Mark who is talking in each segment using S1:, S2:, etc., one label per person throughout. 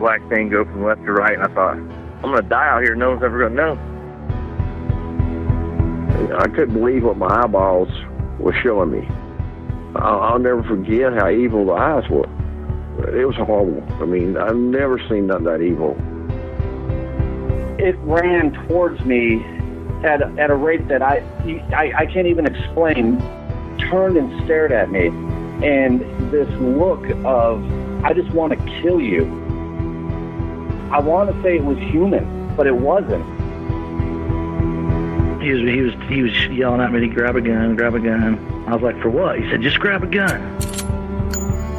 S1: black thing go from left to right, and I thought, I'm gonna die out here. No one's ever gonna know.
S2: I couldn't believe what my eyeballs were showing me. I'll, I'll never forget how evil the eyes were. It was horrible. I mean, I've never seen nothing that evil.
S3: It ran towards me at, at a rate that I, I, I can't even explain, turned and stared at me. And this look of, I just want to kill you. I want to say it was human, but it wasn't.
S4: He was he was he was yelling at me to grab a gun, grab a gun. I was like, for what? He said, just grab a gun.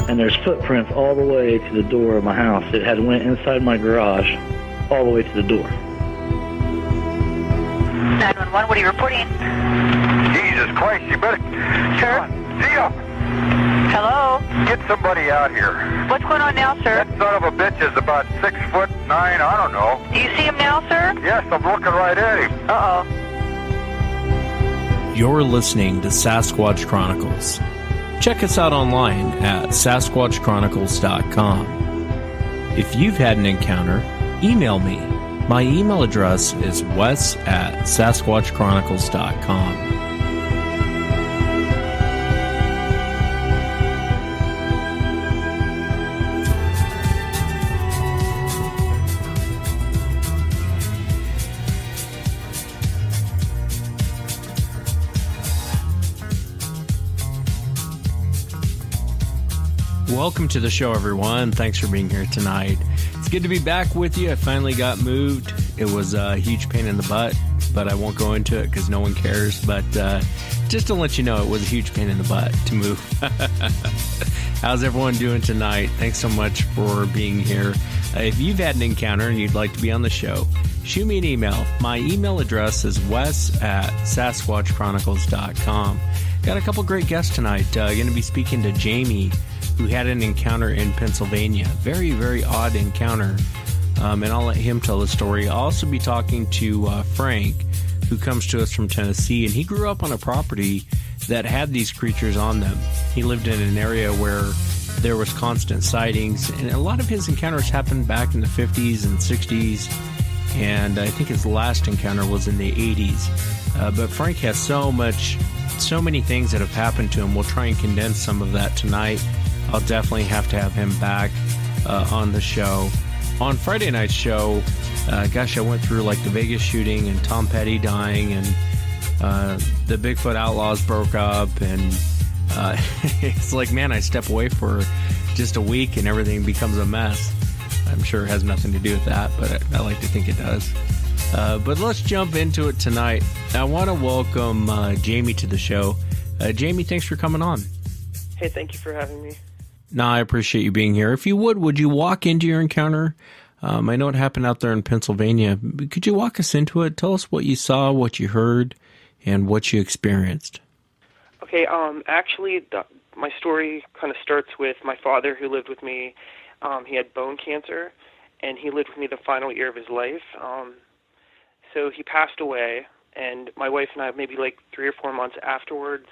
S4: And there's footprints all the way to the door of my house. It had went inside my garage, all the way to the door.
S5: 911, what are you reporting?
S6: Jesus Christ, you better.
S5: Sure.
S6: Zia,
S5: Hello?
S6: get somebody out here.
S5: What's going on now, sir?
S6: That son of a bitch is about six foot nine, I don't know.
S5: Do you see him now, sir?
S6: Yes, I'm looking right at him.
S5: Uh-oh.
S7: You're listening to Sasquatch Chronicles. Check us out online at sasquatchchronicles.com. If you've had an encounter, email me. My email address is wes at sasquatchchronicles.com. Welcome to the show, everyone. Thanks for being here tonight. It's good to be back with you. I finally got moved. It was a huge pain in the butt, but I won't go into it because no one cares. But uh, just to let you know, it was a huge pain in the butt to move. How's everyone doing tonight? Thanks so much for being here. Uh, if you've had an encounter and you'd like to be on the show, shoot me an email. My email address is wes at sasquatchchronicles.com. Got a couple great guests tonight. Uh, going to be speaking to Jamie, who had an encounter in Pennsylvania. Very, very odd encounter. Um, and I'll let him tell the story. I'll also be talking to uh, Frank, who comes to us from Tennessee, and he grew up on a property that had these creatures on them. He lived in an area where there was constant sightings, and a lot of his encounters happened back in the 50s and 60s, and I think his last encounter was in the 80s. Uh, but Frank has so much, so many things that have happened to him. We'll try and condense some of that tonight. I'll definitely have to have him back uh, on the show. On Friday night's show, uh, gosh, I went through like the Vegas shooting and Tom Petty dying, and uh, the Bigfoot Outlaws broke up, and uh, it's like, man, I step away for just a week and everything becomes a mess. I'm sure it has nothing to do with that, but I, I like to think it does. Uh, but let's jump into it tonight. I want to welcome uh, Jamie to the show. Jamie, thanks for coming on.
S8: Hey, thank you for having me.
S7: No, I appreciate you being here. If you would, would you walk into your encounter? Um, I know it happened out there in Pennsylvania. Could you walk us into it? Tell us what you saw, what you heard, and what you experienced.
S8: Okay, um, actually, the, my story kind of starts with my father who lived with me. Um, he had bone cancer, and he lived with me the final year of his life. Um, so he passed away, and my wife and I, maybe like three or four months afterwards,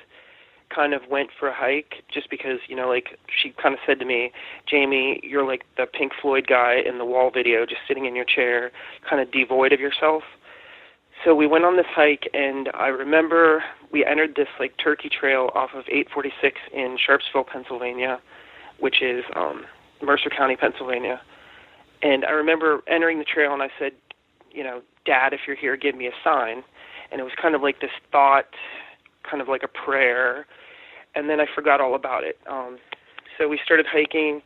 S8: kind of went for a hike just because, you know, like she kind of said to me, Jamie, you're like the Pink Floyd guy in the wall video, just sitting in your chair, kind of devoid of yourself. So we went on this hike, and I remember we entered this like turkey trail off of 846 in Sharpsville, Pennsylvania, which is um, Mercer County, Pennsylvania. And I remember entering the trail, and I said, you know, Dad, if you're here, give me a sign. And it was kind of like this thought, kind of like a prayer. And then I forgot all about it. Um, so we started hiking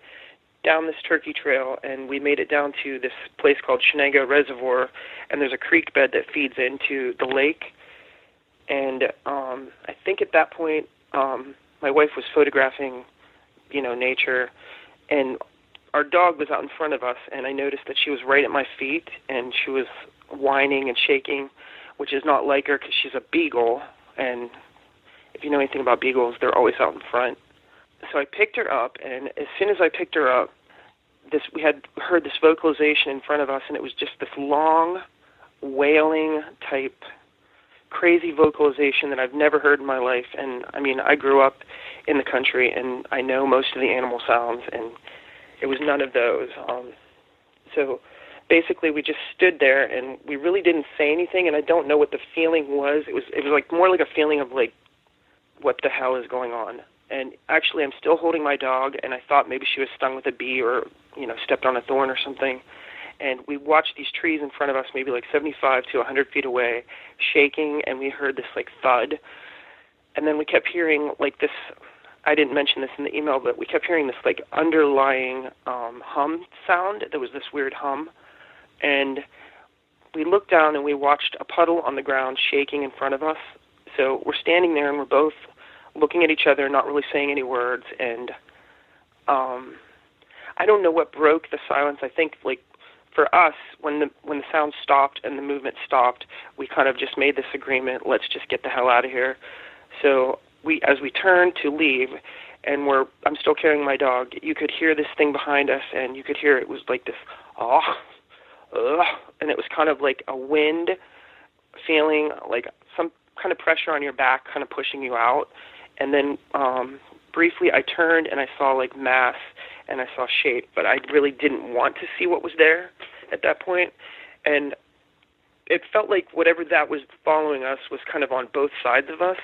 S8: down this turkey trail, and we made it down to this place called Shenango Reservoir, and there's a creek bed that feeds into the lake. And um, I think at that point, um, my wife was photographing, you know, nature, and our dog was out in front of us, and I noticed that she was right at my feet, and she was whining and shaking, which is not like her because she's a beagle, and if you know anything about beagles, they're always out in front. So I picked her up, and as soon as I picked her up, this we had heard this vocalization in front of us, and it was just this long, wailing type, crazy vocalization that I've never heard in my life. And I mean, I grew up in the country, and I know most of the animal sounds, and it was none of those. Um, So basically, we just stood there and we really didn't say anything. And I don't know what the feeling was. It was it was like more like a feeling of like, what the hell is going on? And actually, I'm still holding my dog, and I thought maybe she was stung with a bee or you know stepped on a thorn or something. And we watched these trees in front of us, maybe like 75 to 100 feet away, shaking, and we heard this like thud. And then we kept hearing like this I didn't mention this in the email, but we kept hearing this like underlying um, hum sound. There was this weird hum, and we looked down and we watched a puddle on the ground shaking in front of us. So we're standing there and we're both looking at each other, not really saying any words. And um, I don't know what broke the silence. I think like for us, when the when the sound stopped and the movement stopped, we kind of just made this agreement: let's just get the hell out of here. So we as we turned to leave and we're I'm still carrying my dog, you could hear this thing behind us and you could hear it was like this oh ugh, and it was kind of like a wind feeling like some kind of pressure on your back kind of pushing you out and then um briefly I turned and I saw like mass and I saw shape, but I really didn't want to see what was there at that point and it felt like whatever that was following us was kind of on both sides of us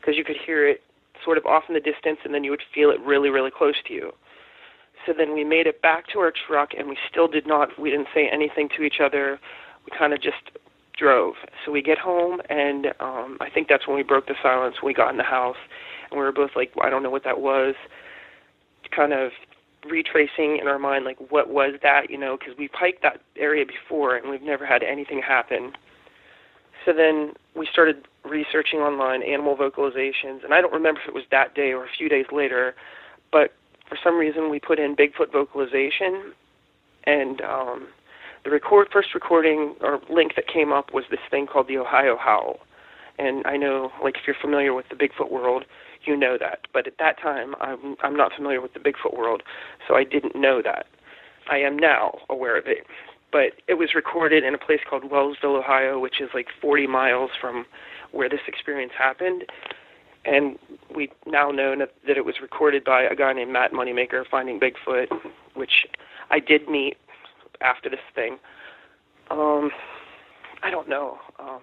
S8: because you could hear it sort of off in the distance and then you would feel it really, really close to you. So then we made it back to our truck and we still did not, we didn't say anything to each other. We kind of just drove. So we get home and um, I think that's when we broke the silence. We got in the house and we were both like, I don't know what that was. Kind of retracing in our mind, like, what was that, you know, because we've hiked that area before and we've never had anything happen. So then we started researching online animal vocalizations, and I don't remember if it was that day or a few days later, but for some reason we put in Bigfoot vocalization, and um, the record first recording or link that came up was this thing called the Ohio Howl. And I know, like, if you're familiar with the Bigfoot world, you know that. But at that time, I'm I'm not familiar with the Bigfoot world, so I didn't know that. I am now aware of it but it was recorded in a place called Wellsville, Ohio, which is like 40 miles from where this experience happened. And we now know that it was recorded by a guy named Matt Moneymaker, Finding Bigfoot, which I did meet after this thing. Um, I don't know. Um,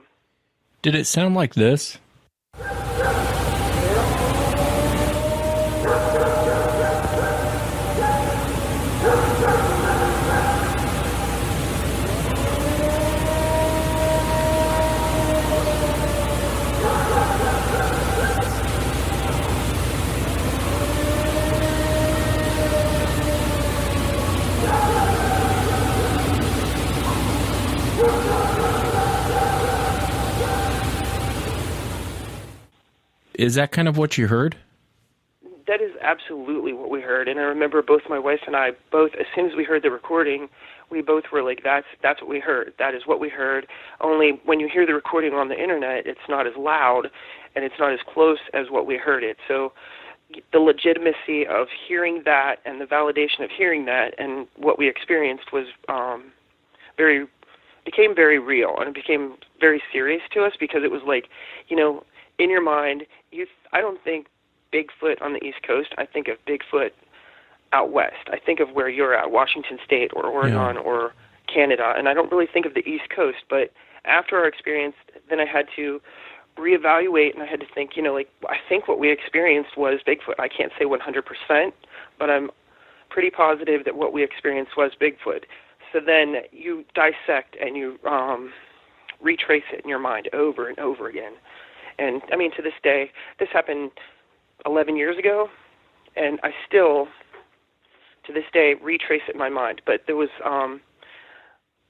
S9: did it sound like this? Is that kind of what you heard?
S8: That is absolutely what we heard, and I remember both my wife and I both as soon as we heard the recording, we both were like, "That's that's what we heard. That is what we heard." Only when you hear the recording on the internet, it's not as loud, and it's not as close as what we heard it. So the legitimacy of hearing that and the validation of hearing that and what we experienced was um, very became very real and it became very serious to us because it was like, you know, in your mind, you I don't think Bigfoot on the East Coast. I think of Bigfoot out west. I think of where you're at, Washington State or Oregon yeah. or Canada, and I don't really think of the East Coast. But after our experience, then I had to reevaluate and I had to think, you know, like I think what we experienced was Bigfoot. I can't say 100%, but I'm pretty positive that what we experienced was Bigfoot. So then you dissect and you um, retrace it in your mind over and over again. And I mean, to this day, this happened 11 years ago, and I still, to this day, retrace it in my mind. But there was um,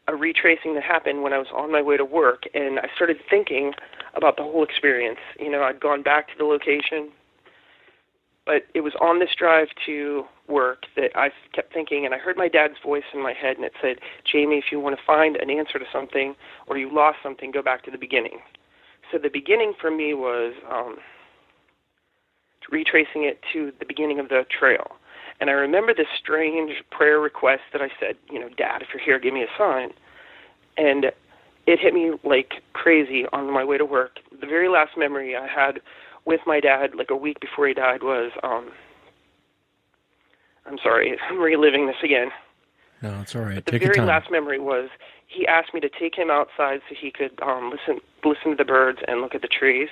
S8: a retracing that happened when I was on my way to work, and I started thinking about the whole experience. You know, I'd gone back to the location, but it was on this drive to work that I kept thinking, and I heard my dad's voice in my head, and it said, Jamie, if you want to find an answer to something or you lost something, go back to the beginning. So the beginning for me was um, retracing it to the beginning of the trail. And I remember this strange prayer request that I said, you know, Dad, if you're here, give me a sign. And it hit me like crazy on my way to work. The very last memory I had with my dad, like a week before he died, was um, I'm sorry, I'm reliving this again.
S9: No, it's all right.
S8: But the
S9: Take
S8: very last memory was he asked me to take him outside so he could um, listen listen to the birds and look at the trees.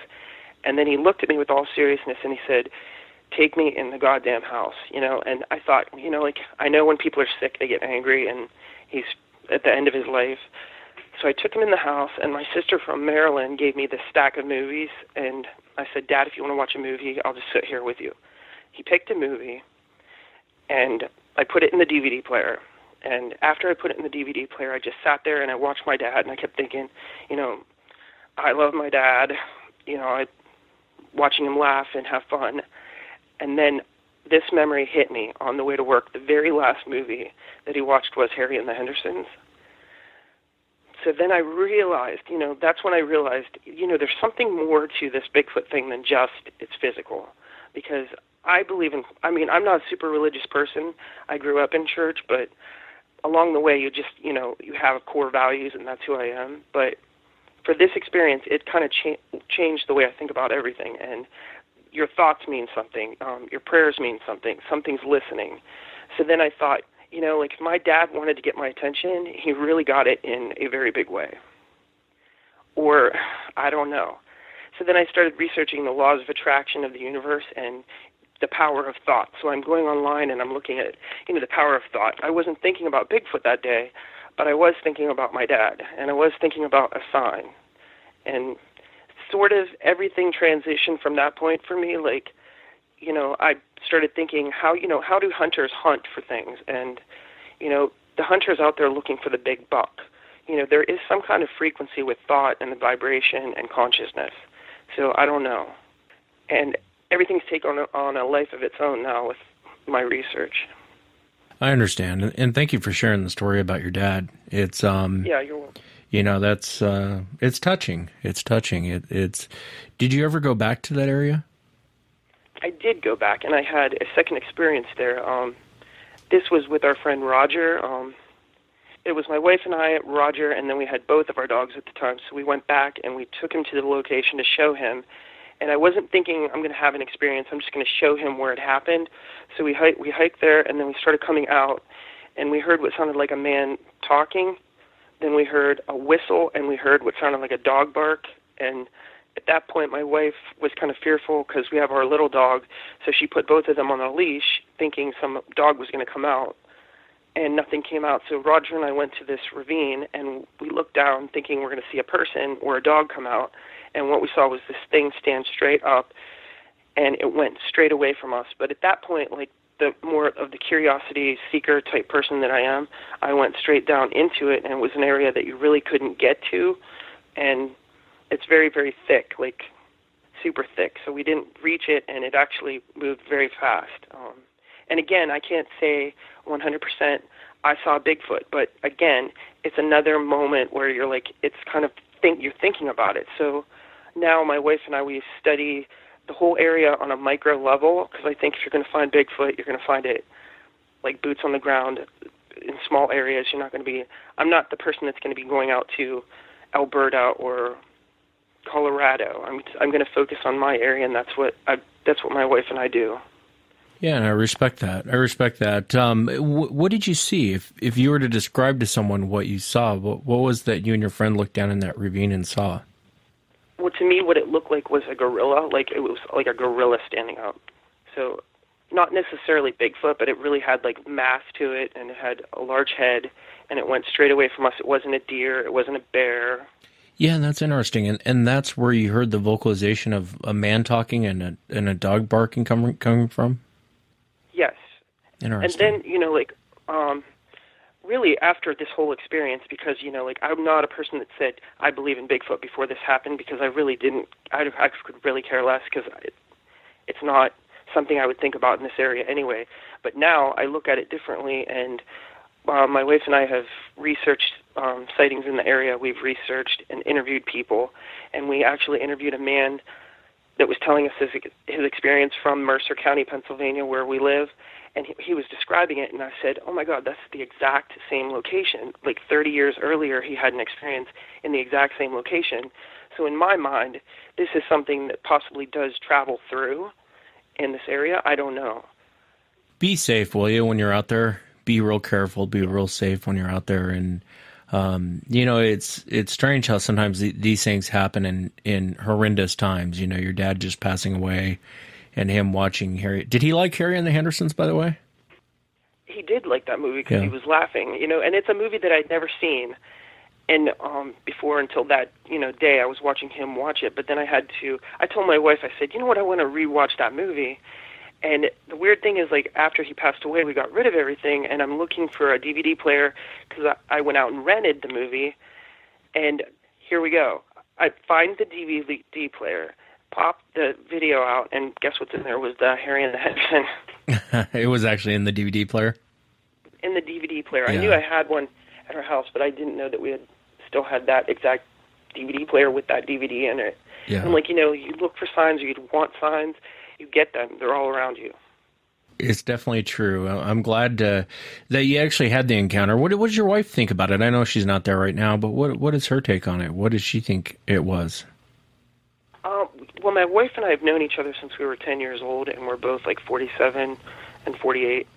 S8: And then he looked at me with all seriousness and he said, "Take me in the goddamn house," you know. And I thought, you know, like I know when people are sick, they get angry, and he's at the end of his life. So I took him in the house, and my sister from Maryland gave me this stack of movies, and I said, "Dad, if you want to watch a movie, I'll just sit here with you." He picked a movie, and I put it in the DVD player. And after I put it in the DVD player, I just sat there and I watched my dad, and I kept thinking, you know, I love my dad. You know, I watching him laugh and have fun. And then this memory hit me on the way to work. The very last movie that he watched was Harry and the Hendersons. So then I realized, you know, that's when I realized, you know, there's something more to this Bigfoot thing than just it's physical. Because I believe in, I mean, I'm not a super religious person. I grew up in church, but along the way, you just, you know, you have core values, and that's who I am. But for this experience, it kind of cha- changed the way I think about everything. And your thoughts mean something, um, your prayers mean something, something's listening. So then I thought, you know, like if my dad wanted to get my attention, he really got it in a very big way. Or I don't know. So then I started researching the laws of attraction of the universe and the power of thought. So I'm going online and I'm looking at, you know, the power of thought. I wasn't thinking about Bigfoot that day, but I was thinking about my dad and I was thinking about a sign. And sort of everything transitioned from that point for me like you know i started thinking how you know how do hunters hunt for things? And you know the hunters out there looking for the big buck. You know there is some kind of frequency with thought and the vibration and consciousness. So i don't know. And everything's taken on a, on a life of its own now with my research
S9: I understand, and- thank you for sharing the story about your dad. It's um,
S8: yeah you're welcome
S9: you know, that's uh, it's touching. It's touching. It, it's. Did you ever go back to that area?
S8: I did go back and I had a second experience there. Um, this was with our friend Roger. Um, it was my wife and I, Roger, and then we had both of our dogs at the time. So we went back and we took him to the location to show him. And I wasn't thinking I'm going to have an experience. I'm just going to show him where it happened. So we hiked, we hiked there, and then we started coming out, and we heard what sounded like a man talking. Then we heard a whistle, and we heard what sounded like a dog bark. And at that point, my wife was kind of fearful because we have our little dog, so she put both of them on a leash, thinking some dog was going to come out, and nothing came out. So Roger and I went to this ravine, and we looked down, thinking we're going to see a person or a dog come out, and what we saw was this thing stand straight up, and it went straight away from us. But at that point, like the more of the curiosity seeker type person that I am, I went straight down into it, and it was an area that you really couldn't get to, and it's very very thick, like super thick. So we didn't reach it, and it actually moved very fast. Um, and again, I can't say 100% I saw Bigfoot, but again, it's another moment where you're like, it's kind of think you're thinking about it. So now my wife and I we study the whole area on a micro level because I think if you're going to find Bigfoot, you're going to find it like boots on the ground in small areas. You're not going to be. I'm not the person that's going to be going out to Alberta or Colorado. I'm I'm going to focus on my area, and that's what I that's what my wife and I do.
S9: Yeah, and I respect that. I respect that. Um, wh- what did you see? If if you were to describe to someone what you saw, what what was that you and your friend looked down in that ravine and saw?
S8: Well, to me, what it looked like was a gorilla. Like it was like a gorilla standing up. So, not necessarily Bigfoot, but it really had like mass to it, and it had a large head, and it went straight away from us. It wasn't a deer. It wasn't a bear.
S9: Yeah, and that's interesting, and and that's where you heard the vocalization of a man talking and a and a dog barking coming coming from.
S8: Yes.
S9: Interesting.
S8: And then, you know, like, um, really after this whole experience, because, you know, like, I'm not a person that said I believe in Bigfoot before this happened because I really didn't, I, I could really care less because it, it's not something I would think about in this area anyway. But now I look at it differently, and uh, my wife and I have researched um, sightings in the area. We've researched and interviewed people, and we actually interviewed a man that was telling us his his experience from Mercer County, Pennsylvania, where we live, and he, he was describing it, and I said, "Oh my God, that's the exact same location. Like 30 years earlier, he had an experience in the exact same location." So in my mind, this is something that possibly does travel through in this area. I don't know.
S9: Be safe, will you, when you're out there?
S7: be real careful, be real safe when you're out there, and um, you know it's it's strange how sometimes th- these things happen in in horrendous times. You know, your dad just passing away, and him watching Harry. Did he like Harry and the Hendersons, by the way?
S8: He did like that movie because
S7: Yeah.
S8: he was laughing, you know, and it's a movie that I'd never seen. And um before until that, you know, day I was watching him watch it, but then I had to I told my wife I said, "You know what? I want to rewatch that movie." And the weird thing is, like, after he passed away, we got rid of everything, and I'm looking for a DVD player because I, I went out and rented the movie. And here we go. I find the DVD player, pop the video out, and guess what's in there was the Harry and the Henderson
S7: it was actually in the DVD player.
S8: in the DVD player. I knew I had one at our house, but I didn't know that we had still had that exact DVD player with that DVD in it.
S7: Yeah.
S8: And like you know, you look for signs, or you'd want signs, you get them. They're all around you.
S7: It's definitely true. I'm glad uh, that you actually had the encounter. What, what does your wife think about it? I know she's not there right now, but what what is her take on it? What does she think it was?
S8: Well, my wife and I have known each other since we were 10 years old, and we're both like 47 and 48.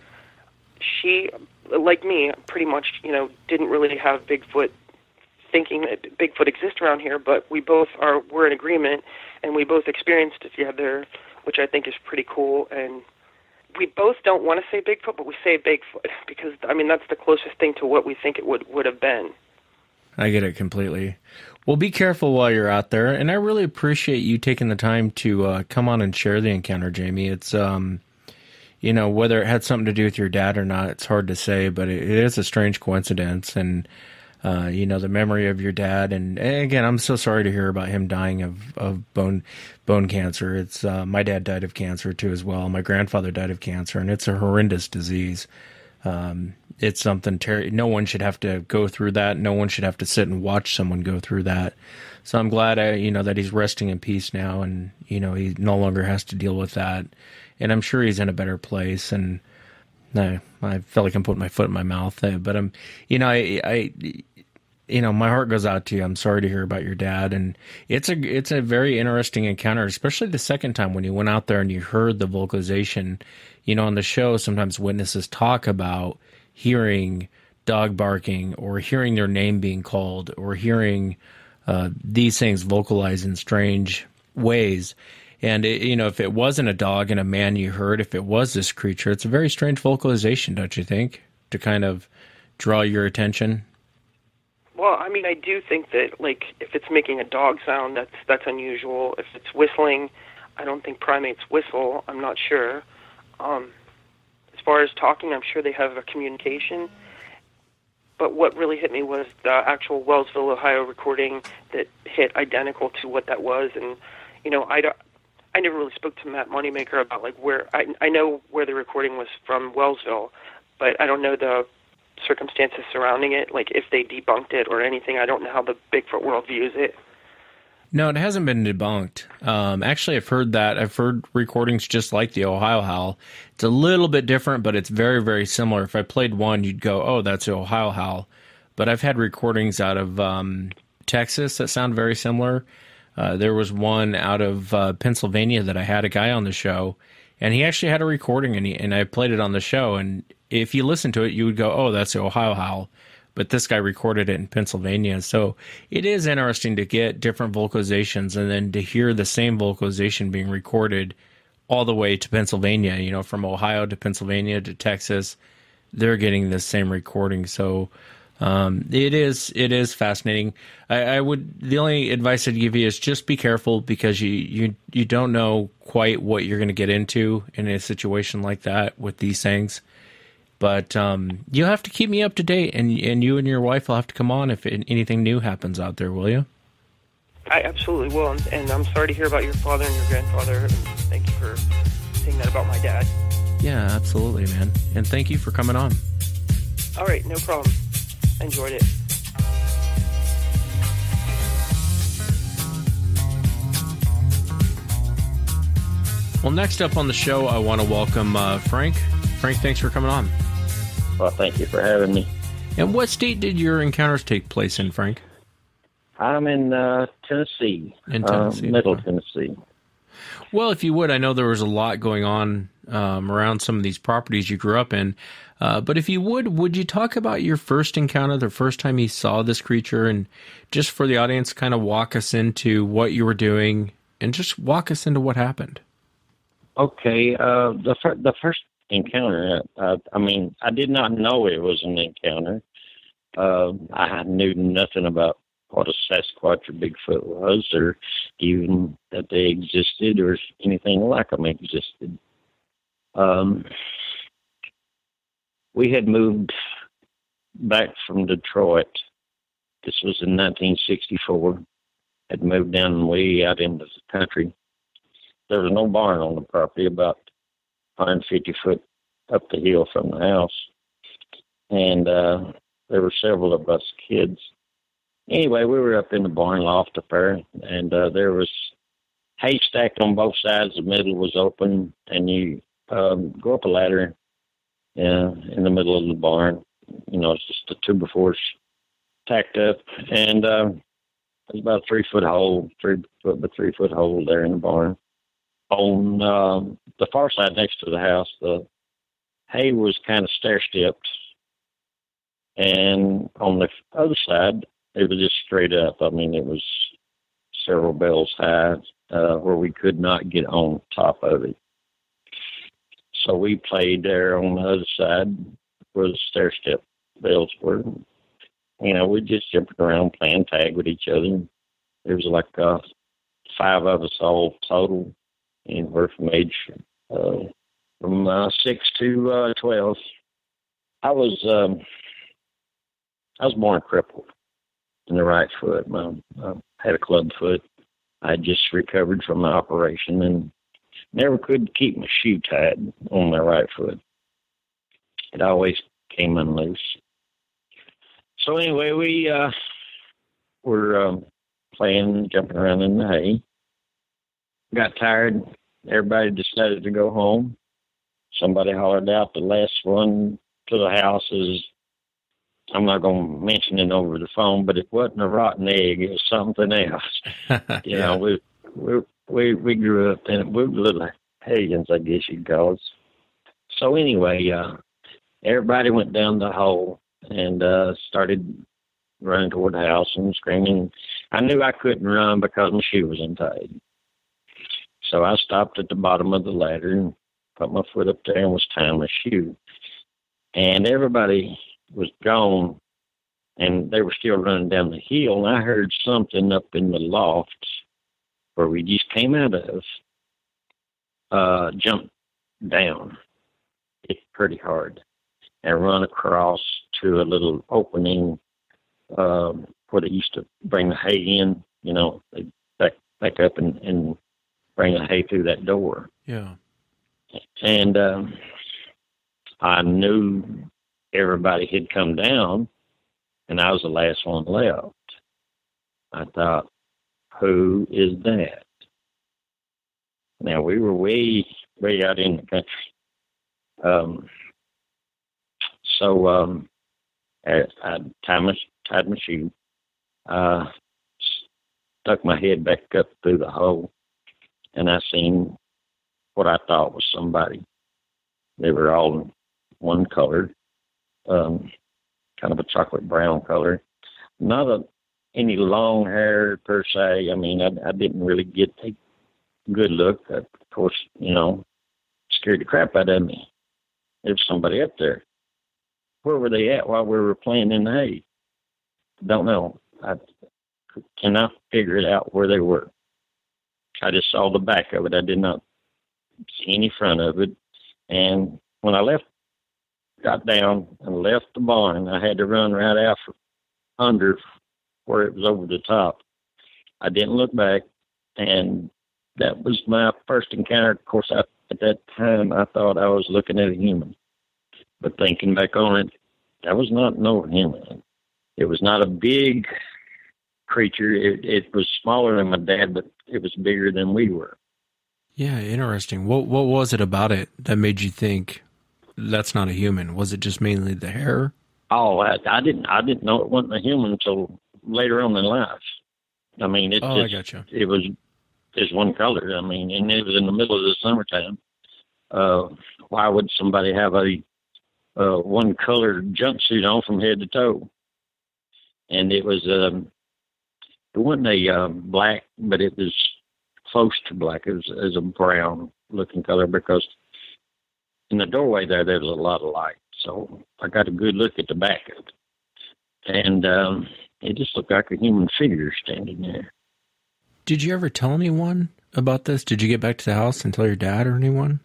S8: She, like me, pretty much, you know, didn't really have Bigfoot thinking that Bigfoot exists around here, but we both are we're in agreement, and we both experienced it together, which I think is pretty cool. And we both don't want to say Bigfoot, but we say Bigfoot because I mean that's the closest thing to what we think it would would have been.
S7: I get it completely. Well, be careful while you're out there, and I really appreciate you taking the time to uh, come on and share the encounter, Jamie. It's um, you know, whether it had something to do with your dad or not, it's hard to say, but it, it is a strange coincidence, and uh, you know, the memory of your dad, and, and again, I'm so sorry to hear about him dying of of bone bone cancer. It's uh, my dad died of cancer too as well. My grandfather died of cancer, and it's a horrendous disease. Um, it's something ter- no one should have to go through that. No one should have to sit and watch someone go through that. So I'm glad I, you know, that he's resting in peace now, and you know he no longer has to deal with that. And I'm sure he's in a better place. And I, I feel like I'm putting my foot in my mouth, but I'm, you know, I, I, you know, my heart goes out to you. I'm sorry to hear about your dad, and it's a, it's a very interesting encounter, especially the second time when you went out there and you heard the vocalization. You know, on the show, sometimes witnesses talk about hearing dog barking or hearing their name being called or hearing uh, these things vocalized in strange ways. And it, you know, if it wasn't a dog and a man you heard, if it was this creature, it's a very strange vocalization, don't you think? To kind of draw your attention.
S8: Well, I mean, I do think that like if it's making a dog sound, that's that's unusual. If it's whistling, I don't think primates whistle. I'm not sure. Um, as far as talking, I'm sure they have a communication. But what really hit me was the actual Wellsville, Ohio recording that hit identical to what that was, and you know, I don't. I never really spoke to Matt Moneymaker about like where I I know where the recording was from Wellsville, but I don't know the circumstances surrounding it, like if they debunked it or anything. I don't know how the Bigfoot world views it.
S7: No, it hasn't been debunked. Um, actually, I've heard that. I've heard recordings just like the Ohio Howl. It's a little bit different, but it's very, very similar. If I played one, you'd go, "Oh, that's the Ohio Howl." But I've had recordings out of um, Texas that sound very similar. Uh, there was one out of uh, Pennsylvania that I had a guy on the show, and he actually had a recording, and he, and I played it on the show. And if you listen to it, you would go, "Oh, that's the Ohio Howl." But this guy recorded it in Pennsylvania, so it is interesting to get different vocalizations, and then to hear the same vocalization being recorded all the way to Pennsylvania. You know, from Ohio to Pennsylvania to Texas, they're getting the same recording. So um, it is it is fascinating. I, I would the only advice I'd give you is just be careful because you you you don't know quite what you're going to get into in a situation like that with these things. But um, you'll have to keep me up to date, and and you and your wife will have to come on if anything new happens out there, will you?
S8: I absolutely will, and, and I'm sorry to hear about your father and your grandfather. And thank you for saying that about my dad.
S7: Yeah, absolutely, man. And thank you for coming on.
S8: All right, no problem. Enjoyed it.
S7: Well, next up on the show, I want to welcome uh, Frank. Frank, thanks for coming on.
S10: Well, thank you for having me.
S7: And what state did your encounters take place in, Frank?
S10: I'm in uh, Tennessee,
S7: In
S10: uh,
S7: Tennessee,
S10: Middle
S7: okay.
S10: Tennessee.
S7: Well, if you would, I know there was a lot going on um, around some of these properties you grew up in. Uh, but if you would, would you talk about your first encounter, the first time you saw this creature, and just for the audience, kind of walk us into what you were doing and just walk us into what happened?
S10: Okay, uh, the fir- the first encounter, uh, I mean, I did not know it was an encounter. Uh, I knew nothing about what a Sasquatch or Bigfoot was, or even that they existed, or anything like them existed. Um, we had moved back from Detroit. This was in 1964. Had moved down way out into the country. There was no barn on the property, about 150 foot up the hill from the house, and uh, there were several of us kids. Anyway, we were up in the barn loft up there, and uh, there was hay stacked on both sides. The middle was open, and you um, go up a ladder uh, in the middle of the barn. You know, it's just a two before tacked up, and uh, there's about a three foot hole, three foot by three foot hole there in the barn. On um, the far side next to the house, the hay was kind of stair stepped, and on the other side, it was just straight up. I mean, it was several bells high, uh, where we could not get on top of it. So we played there on the other side where the stair step bells were. You know, we just jumped around playing tag with each other. There was like uh, five of us all total, and from age uh, from uh, six to uh, twelve. I was um, I was born crippled in the right foot. My, I had a club foot. I just recovered from the operation and never could keep my shoe tied on my right foot. It always came unloose. So anyway, we uh, were um, playing, jumping around in the hay. Got tired. Everybody decided to go home. Somebody hollered out the last one to the house is I'm not going to mention it over the phone, but it wasn't a rotten egg. It was something else. you know, we we we we grew up in we were little pagans, I guess you'd call us. So anyway, uh, everybody went down the hole and uh, started running toward the house and screaming. I knew I couldn't run because my shoe was untied. So I stopped at the bottom of the ladder and put my foot up there and was tying my shoe. And everybody was gone and they were still running down the hill. And I heard something up in the loft where we just came out of uh jump down. It pretty hard. And run across to a little opening um where they used to bring the hay in, you know, they back back up and, and bring the hay through that door.
S7: Yeah.
S10: And um I knew everybody had come down and I was the last one left. I thought, who is that? Now we were way, way out in the country. Um, so um, I, I tied my, tied my shoe, uh, stuck my head back up through the hole, and I seen what I thought was somebody. They were all one color, um, kind of a chocolate brown color. Not a any long hair per se. I mean, I, I didn't really get a good look. Of course, you know, scared the crap out of me. There was somebody up there. Where were they at while we were playing in the hay? Don't know. I cannot figure it out where they were. I just saw the back of it. I did not see any front of it. And when I left, got down and left the barn, I had to run right out for, under where it was over the top. I didn't look back, and that was my first encounter. Of course, I, at that time, I thought I was looking at a human, but thinking back on it, that was not no human. It was not a big creature. It, it was smaller than my dad, but it was bigger than we were.
S7: Yeah, interesting. What what was it about it that made you think that's not a human? Was it just mainly the hair?
S10: Oh, I, I didn't. I didn't know it wasn't a human until later on in life. I mean, it
S7: Oh, I
S10: just
S7: gotcha.
S10: it was just one color. I mean, and it was in the middle of the summertime. uh, why would somebody have a uh, one colored jumpsuit on from head to toe? And it was um, it wasn't a uh, black, but it was close to black. It was, it was a brown looking color because in the doorway there there was a lot of light. So I got a good look at the back of it, and um, it just looked like a human figure standing there.
S9: Did you ever tell anyone about this? Did you get back to the house and tell your dad or anyone?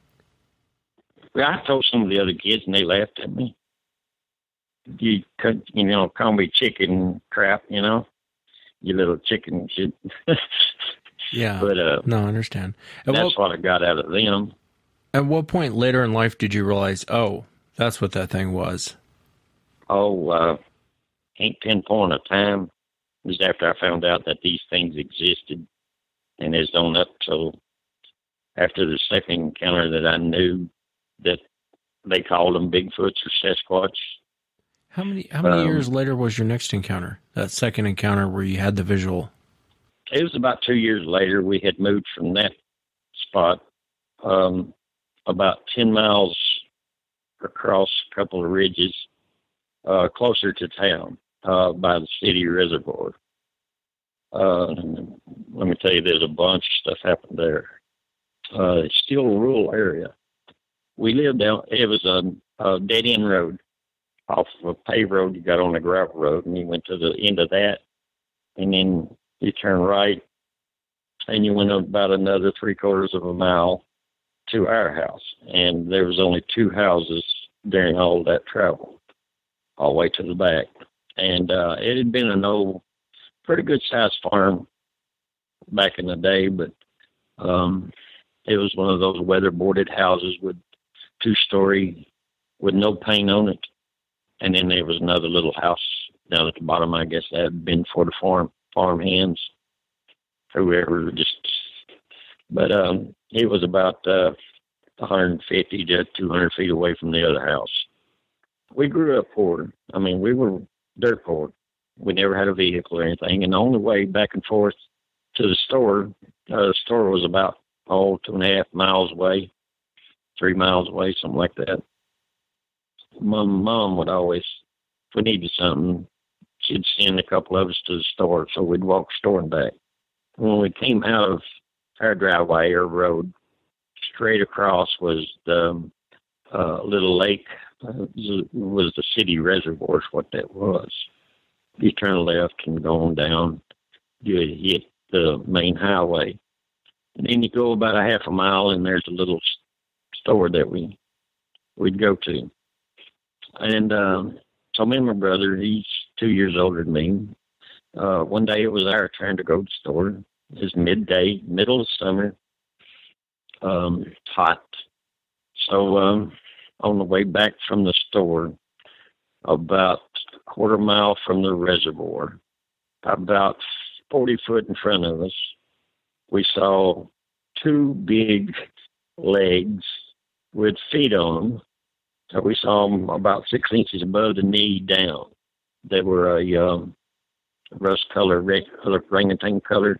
S10: Well, I told some of the other kids, and they laughed at me. You could, you know, call me chicken crap, you know, you little chicken shit.
S9: Yeah.
S10: But uh,
S9: no, I understand. At
S10: that's
S9: what,
S10: what I got out of them.
S9: at what point later in life did you realize, oh, that's what that thing was?
S10: Oh, uh, can't pinpoint a time. It was after I found out that these things existed, and it's on up till after the second encounter that I knew that they called them Bigfoots or Sasquatch.
S9: How many how many
S10: Um,
S9: years later was your next encounter? That second encounter where you had the visual.
S10: It was about two years later. We had moved from that spot um, about 10 miles across a couple of ridges uh, closer to town uh, by the city reservoir. Uh, let me tell you, there's a bunch of stuff happened there. Uh, it's still a rural area. We lived out, it was a, a dead end road off of a paved road. You got on a gravel road and you went to the end of that and then you turn right and you went about another three quarters of a mile to our house. And there was only two houses during all that travel, all the way to the back. And uh, it had been an old, pretty good sized farm back in the day, but um, it was one of those weatherboarded houses with two story with no paint on it. And then there was another little house down at the bottom. I guess that had been for the farm farm hands, whoever just. But um, it was about uh, 150 to 200 feet away from the other house. We grew up poor. I mean, we were dirt poor. We never had a vehicle or anything, and the only way back and forth to the store, uh, the store was about oh two and a half miles away, three miles away, something like that. Mom, mom would always, if we needed something, she'd send a couple of us to the store, so we'd walk store and back. When we came out of our driveway or road, straight across was the uh, little lake. Uh, was the city reservoir, is what that was. You turn left and go on down, you hit the main highway, and then you go about a half a mile, and there's a little store that we we'd go to. And um, so me and my brother, he's two years older than me. Uh, one day it was our turn to go to the store. It was midday, middle of summer, um, hot. So um, on the way back from the store, about a quarter mile from the reservoir, about 40 foot in front of us, we saw two big legs with feet on them. So we saw them about six inches above the knee down. They were a um, rust color, red color, orangutan colored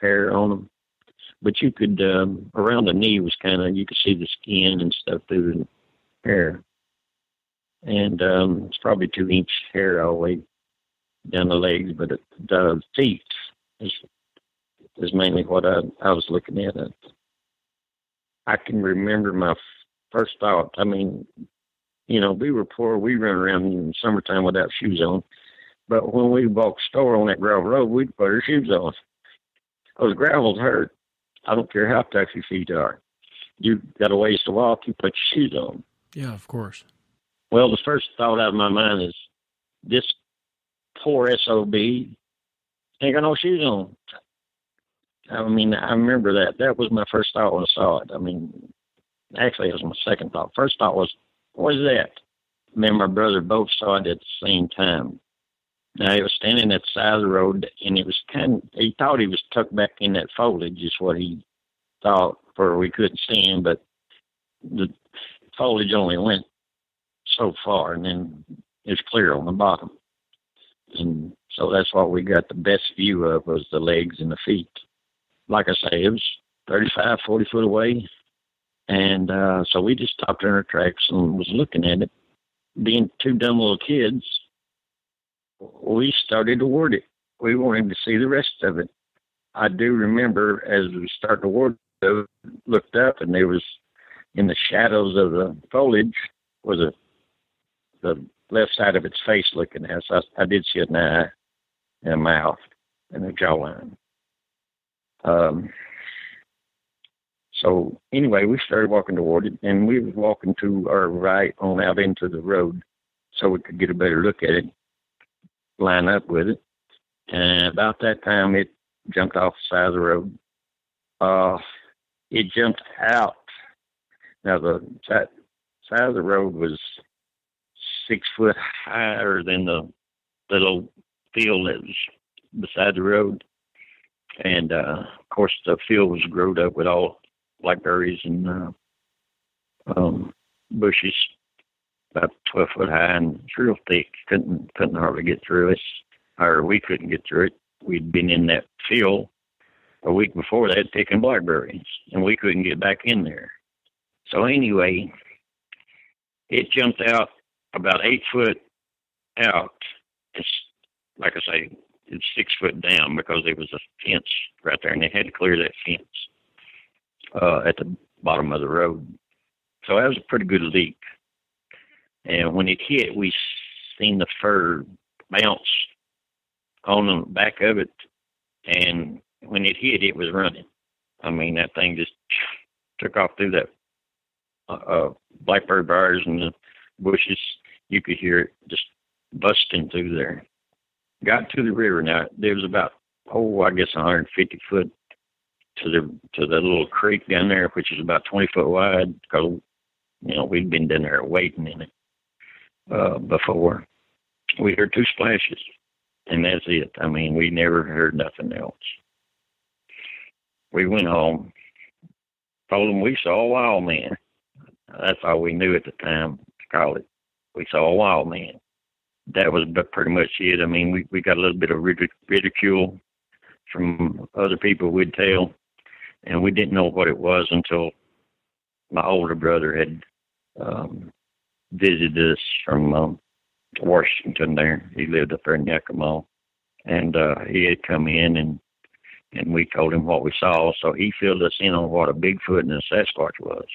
S10: hair on them. But you could, um, around the knee was kind of, you could see the skin and stuff through the hair. And um, it's probably two inch hair all the way down the legs, but it, the feet is, is mainly what I, I was looking at. I can remember my first thought. I mean, you know, we were poor. We run around in the summertime without shoes on. But when we walked store on that gravel road, we'd put our shoes on. Those gravels hurt. I don't care how tough your feet are. You got a ways to walk, you put your shoes on.
S9: Yeah, of course.
S10: Well, the first thought out of my mind is this poor SOB ain't got no shoes on. I mean, I remember that. That was my first thought when I saw it. I mean, actually, it was my second thought. First thought was, what is that? Me and my brother both saw it at the same time. Now, he was standing at the side of the road, and it was kind of, he thought he was tucked back in that foliage, is what he thought, for we couldn't see him, but the foliage only went so far, and then it's clear on the bottom. And so that's what we got the best view of was the legs and the feet. Like I say, it was 35, 40 foot away. And uh, so we just stopped in our tracks and was looking at it. Being two dumb little kids, we started to toward it. We wanted to see the rest of it. I do remember as we started toward it, looked up and there was in the shadows of the foliage was a the left side of its face looking at us. I, I did see an eye and a mouth and a jawline. Um, so anyway, we started walking toward it, and we was walking to our right on out into the road, so we could get a better look at it, line up with it. And about that time, it jumped off the side of the road. Uh, it jumped out. Now the side, side of the road was six foot higher than the little field that was beside the road. And uh, of course, the field was growed up with all blackberries and uh, um, bushes, about twelve foot high, and it's real thick. Couldn't couldn't hardly get through it, or we couldn't get through it. We'd been in that field a week before that picking blackberries, and we couldn't get back in there. So anyway, it jumped out about eight foot out. It's like I say, it's six foot down because there was a fence right there, and they had to clear that fence uh, at the bottom of the road. So that was a pretty good leak. And when it hit, we seen the fur bounce on the back of it, and when it hit, it was running. I mean, that thing just took off through that uh, uh, blackberry briars and the bushes. You could hear it just busting through there. Got to the river. Now there was about oh, I guess 150 foot to the to the little creek down there, which is about 20 foot wide. Because you know we'd been down there waiting in it uh, before. We heard two splashes, and that's it. I mean, we never heard nothing else. We went home. Told them we saw a wild man. That's all we knew at the time to call it. We saw a wild man. That was pretty much it. I mean, we we got a little bit of ridicule from other people we'd tell, and we didn't know what it was until my older brother had um, visited us from um, Washington. There, he lived up there in Yakima, and uh, he had come in and and we told him what we saw. So he filled us in on what a Bigfoot and a Sasquatch was.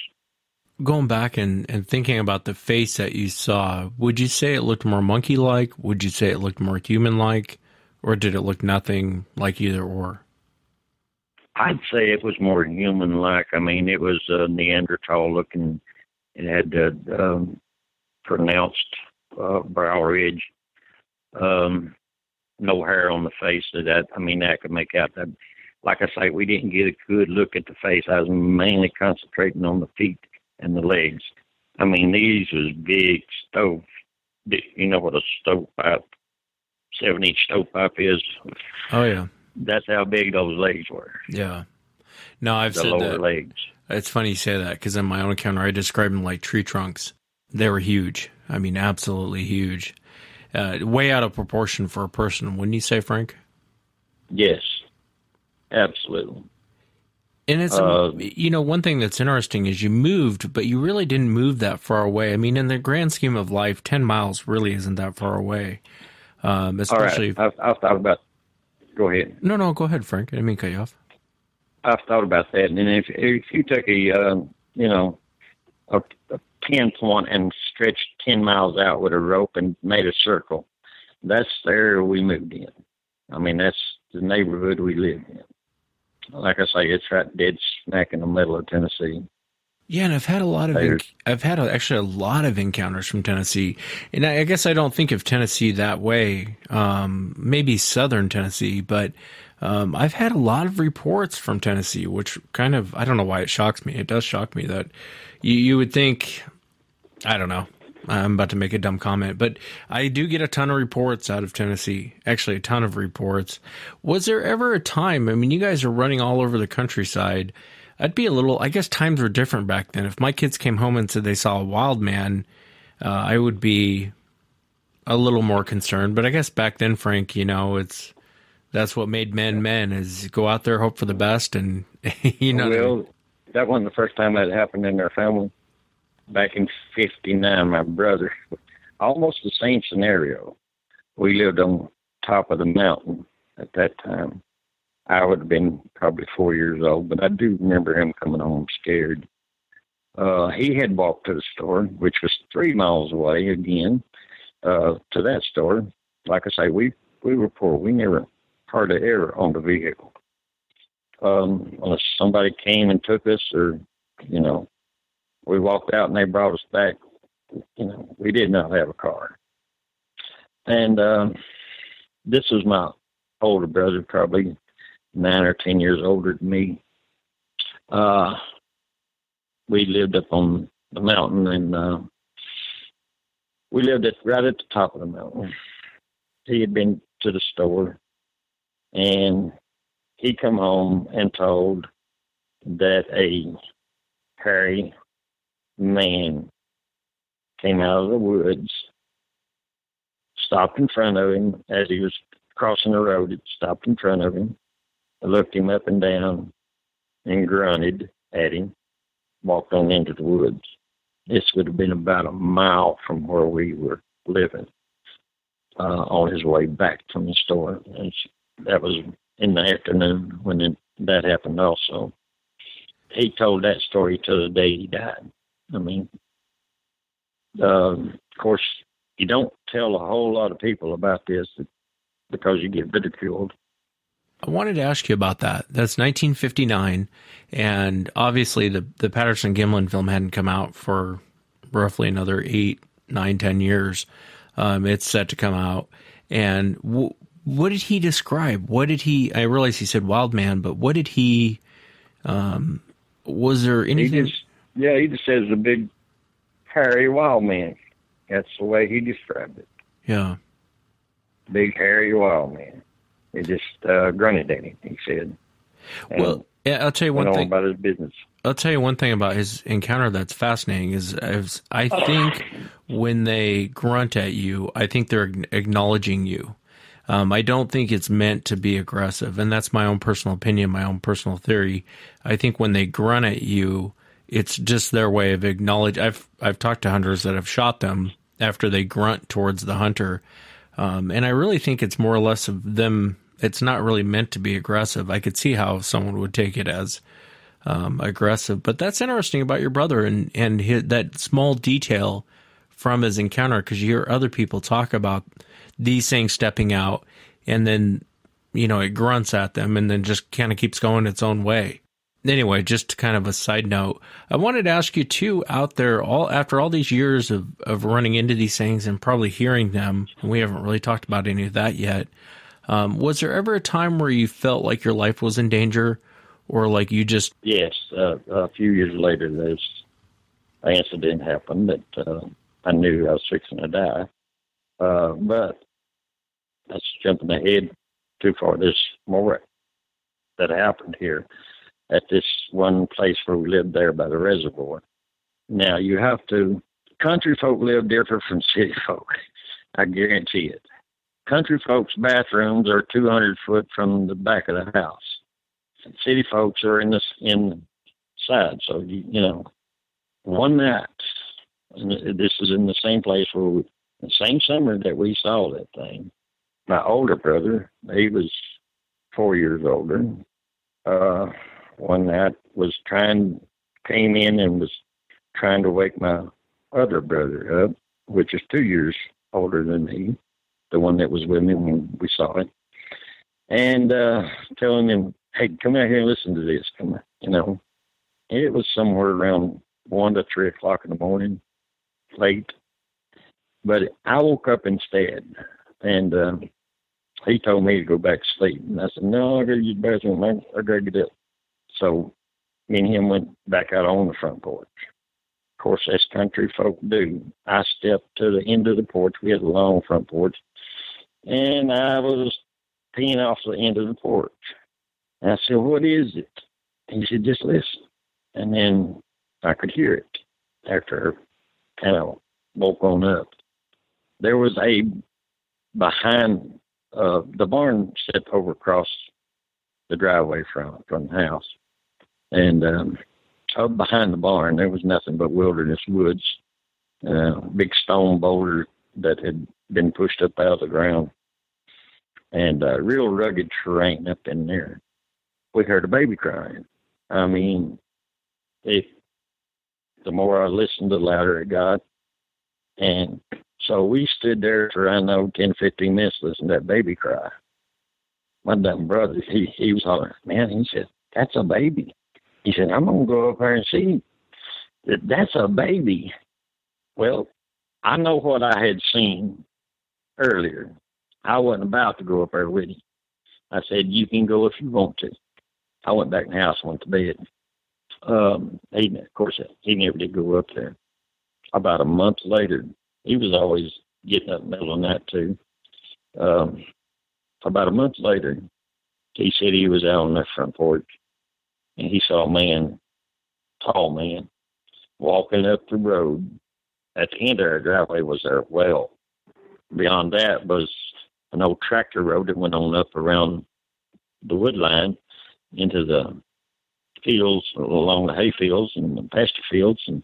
S7: Going back and, and thinking about the face that you saw, would you say it looked more monkey like? Would you say it looked more human like? Or did it look nothing like either or?
S10: I'd say it was more human like. I mean, it was uh, Neanderthal looking. It had a um, pronounced uh, brow ridge. Um, no hair on the face. So that I mean, that could make out that. Like I say, we didn't get a good look at the face. I was mainly concentrating on the feet and the legs. I mean, these was big stove. You know what a stovepipe, seven inch stovepipe is?
S7: Oh yeah.
S10: That's how big those legs were.
S7: Yeah. No, I've
S10: the
S7: said
S10: lower
S7: that.
S10: legs.
S7: It's funny you say that because in my own encounter, I described them like tree trunks. They were huge. I mean, absolutely huge. Uh, way out of proportion for a person, wouldn't you say, Frank?
S10: Yes, absolutely.
S7: And it's
S10: Uh,
S7: you know one thing that's interesting is you moved, but you really didn't move that far away. I mean, in the grand scheme of life, ten miles really isn't that far away. Um, especially
S10: right. I've, I've thought about. Go ahead.
S7: no, no, go ahead, Frank. I didn't mean cut you off.
S10: I've thought about that, and if if you took a uh, you know a, a pin point and stretched ten miles out with a rope and made a circle, that's there we moved in. I mean, that's the neighborhood we lived in. Like I say, it's right dead smack in the middle of Tennessee.
S7: Yeah, and I've had a lot of enc- I've had a, actually a lot of encounters from Tennessee, and I, I guess I don't think of Tennessee that way. Um, maybe Southern Tennessee, but um, I've had a lot of reports from Tennessee, which kind of I don't know why it shocks me. It does shock me that you you would think I don't know. I'm about to make a dumb comment, but I do get a ton of reports out of Tennessee. Actually, a ton of reports. Was there ever a time? I mean, you guys are running all over the countryside. I'd be a little. I guess times were different back then. If my kids came home and said they saw a wild man, uh, I would be a little more concerned. But I guess back then, Frank, you know, it's that's what made men men is go out there, hope for the best, and you know.
S10: well, that wasn't the first time that happened in our family. Back in '59, my brother, almost the same scenario. We lived on top of the mountain at that time. I would have been probably four years old, but I do remember him coming home scared. Uh, he had walked to the store, which was three miles away again, uh, to that store. Like I say, we we were poor. We never hardly ever owned a vehicle. Um, unless somebody came and took us, or you know, we walked out and they brought us back. You know, we did not have a car. And um, this was my older brother, probably nine or ten years older than me. Uh, we lived up on the mountain, and uh, we lived at right at the top of the mountain. He had been to the store, and he come home and told that a hairy man came out of the woods, stopped in front of him as he was crossing the road. It stopped in front of him, looked him up and down, and grunted at him, walked on into the woods. This would have been about a mile from where we were living uh, on his way back from the store. And that was in the afternoon when it, that happened also. He told that story to the day he died. I mean, um, of course, you don't tell a whole lot of people about this because you get ridiculed.
S7: I wanted to ask you about that. That's 1959, and obviously the the Patterson Gimlin film hadn't come out for roughly another eight, nine, ten years. Um, it's set to come out, and w- what did he describe? What did he? I realize he said wild man, but what did he? Um, was there anything?
S10: He just, yeah, he just says a big, hairy wild man. That's the way he described it.
S7: Yeah.
S10: Big hairy wild man. He just uh, grunted at him. He said. And
S7: well, yeah, I'll tell you one thing.
S10: about his business.
S7: I'll tell you one thing about his encounter that's fascinating is, is I think when they grunt at you, I think they're acknowledging you. Um, I don't think it's meant to be aggressive, and that's my own personal opinion, my own personal theory. I think when they grunt at you, it's just their way of acknowledging. I've I've talked to hunters that have shot them after they grunt towards the hunter, um, and I really think it's more or less of them. It's not really meant to be aggressive. I could see how someone would take it as um, aggressive, but that's interesting about your brother and and his, that small detail from his encounter because you hear other people talk about these things stepping out and then you know it grunts at them and then just kind of keeps going its own way anyway just kind of a side note i wanted to ask you too out there all after all these years of, of running into these things and probably hearing them and we haven't really talked about any of that yet um, was there ever a time where you felt like your life was in danger or like you just
S10: Yes, uh, a few years later, this incident happened that uh, I knew I was fixing to die. Uh, but that's jumping ahead too far. There's more that happened here at this one place where we lived there by the reservoir. Now you have to. Country folk live different from city folk. I guarantee it. Country folks' bathrooms are 200 foot from the back of the house. City folks are in this inside. So you, you know, one night, and this is in the same place where we, the same summer that we saw that thing. My older brother, he was four years older. Uh, one night was trying, came in and was trying to wake my other brother up, which is two years older than me, the one that was with me when we saw it, and uh, telling him, "Hey, come out here and listen to this." Come, on, you know, it was somewhere around one to three o'clock in the morning, late. But I woke up instead, and uh, he told me to go back to sleep. And I said, "No, I gotta use the bathroom. I, I gotta get up." So me and him went back out on the front porch. Of course, as country folk do, I stepped to the end of the porch. We had a long front porch, and I was peeing off the end of the porch. And I said, "What is it?" He said, "Just listen." And then I could hear it after I kind of woke on up. There was a behind uh, the barn set over across the driveway from from the house, and um, up behind the barn, there was nothing but wilderness woods, uh, big stone boulder that had been pushed up out of the ground, and uh, real rugged terrain up in there. We heard a baby crying. I mean, if the more I listened, the louder it got. And so we stood there for, I know, 10, 15 minutes listening to that baby cry. My dumb brother, he, he was hollering, man, he said, that's a baby. He said, I'm going to go up there and see. That that's a baby. Well, I know what I had seen earlier. I wasn't about to go up there with him. I said, you can go if you want to. I went back in the house went to bed. Um, he, of course, he never did go up there. About a month later, he was always getting up in the middle of the night too. Um, about a month later, he said he was out on the front porch and he saw a man, tall man, walking up the road. At the end of our driveway was our well. Beyond that was an old tractor road that went on up around the wood line into the fields along the hay fields and the pasture fields and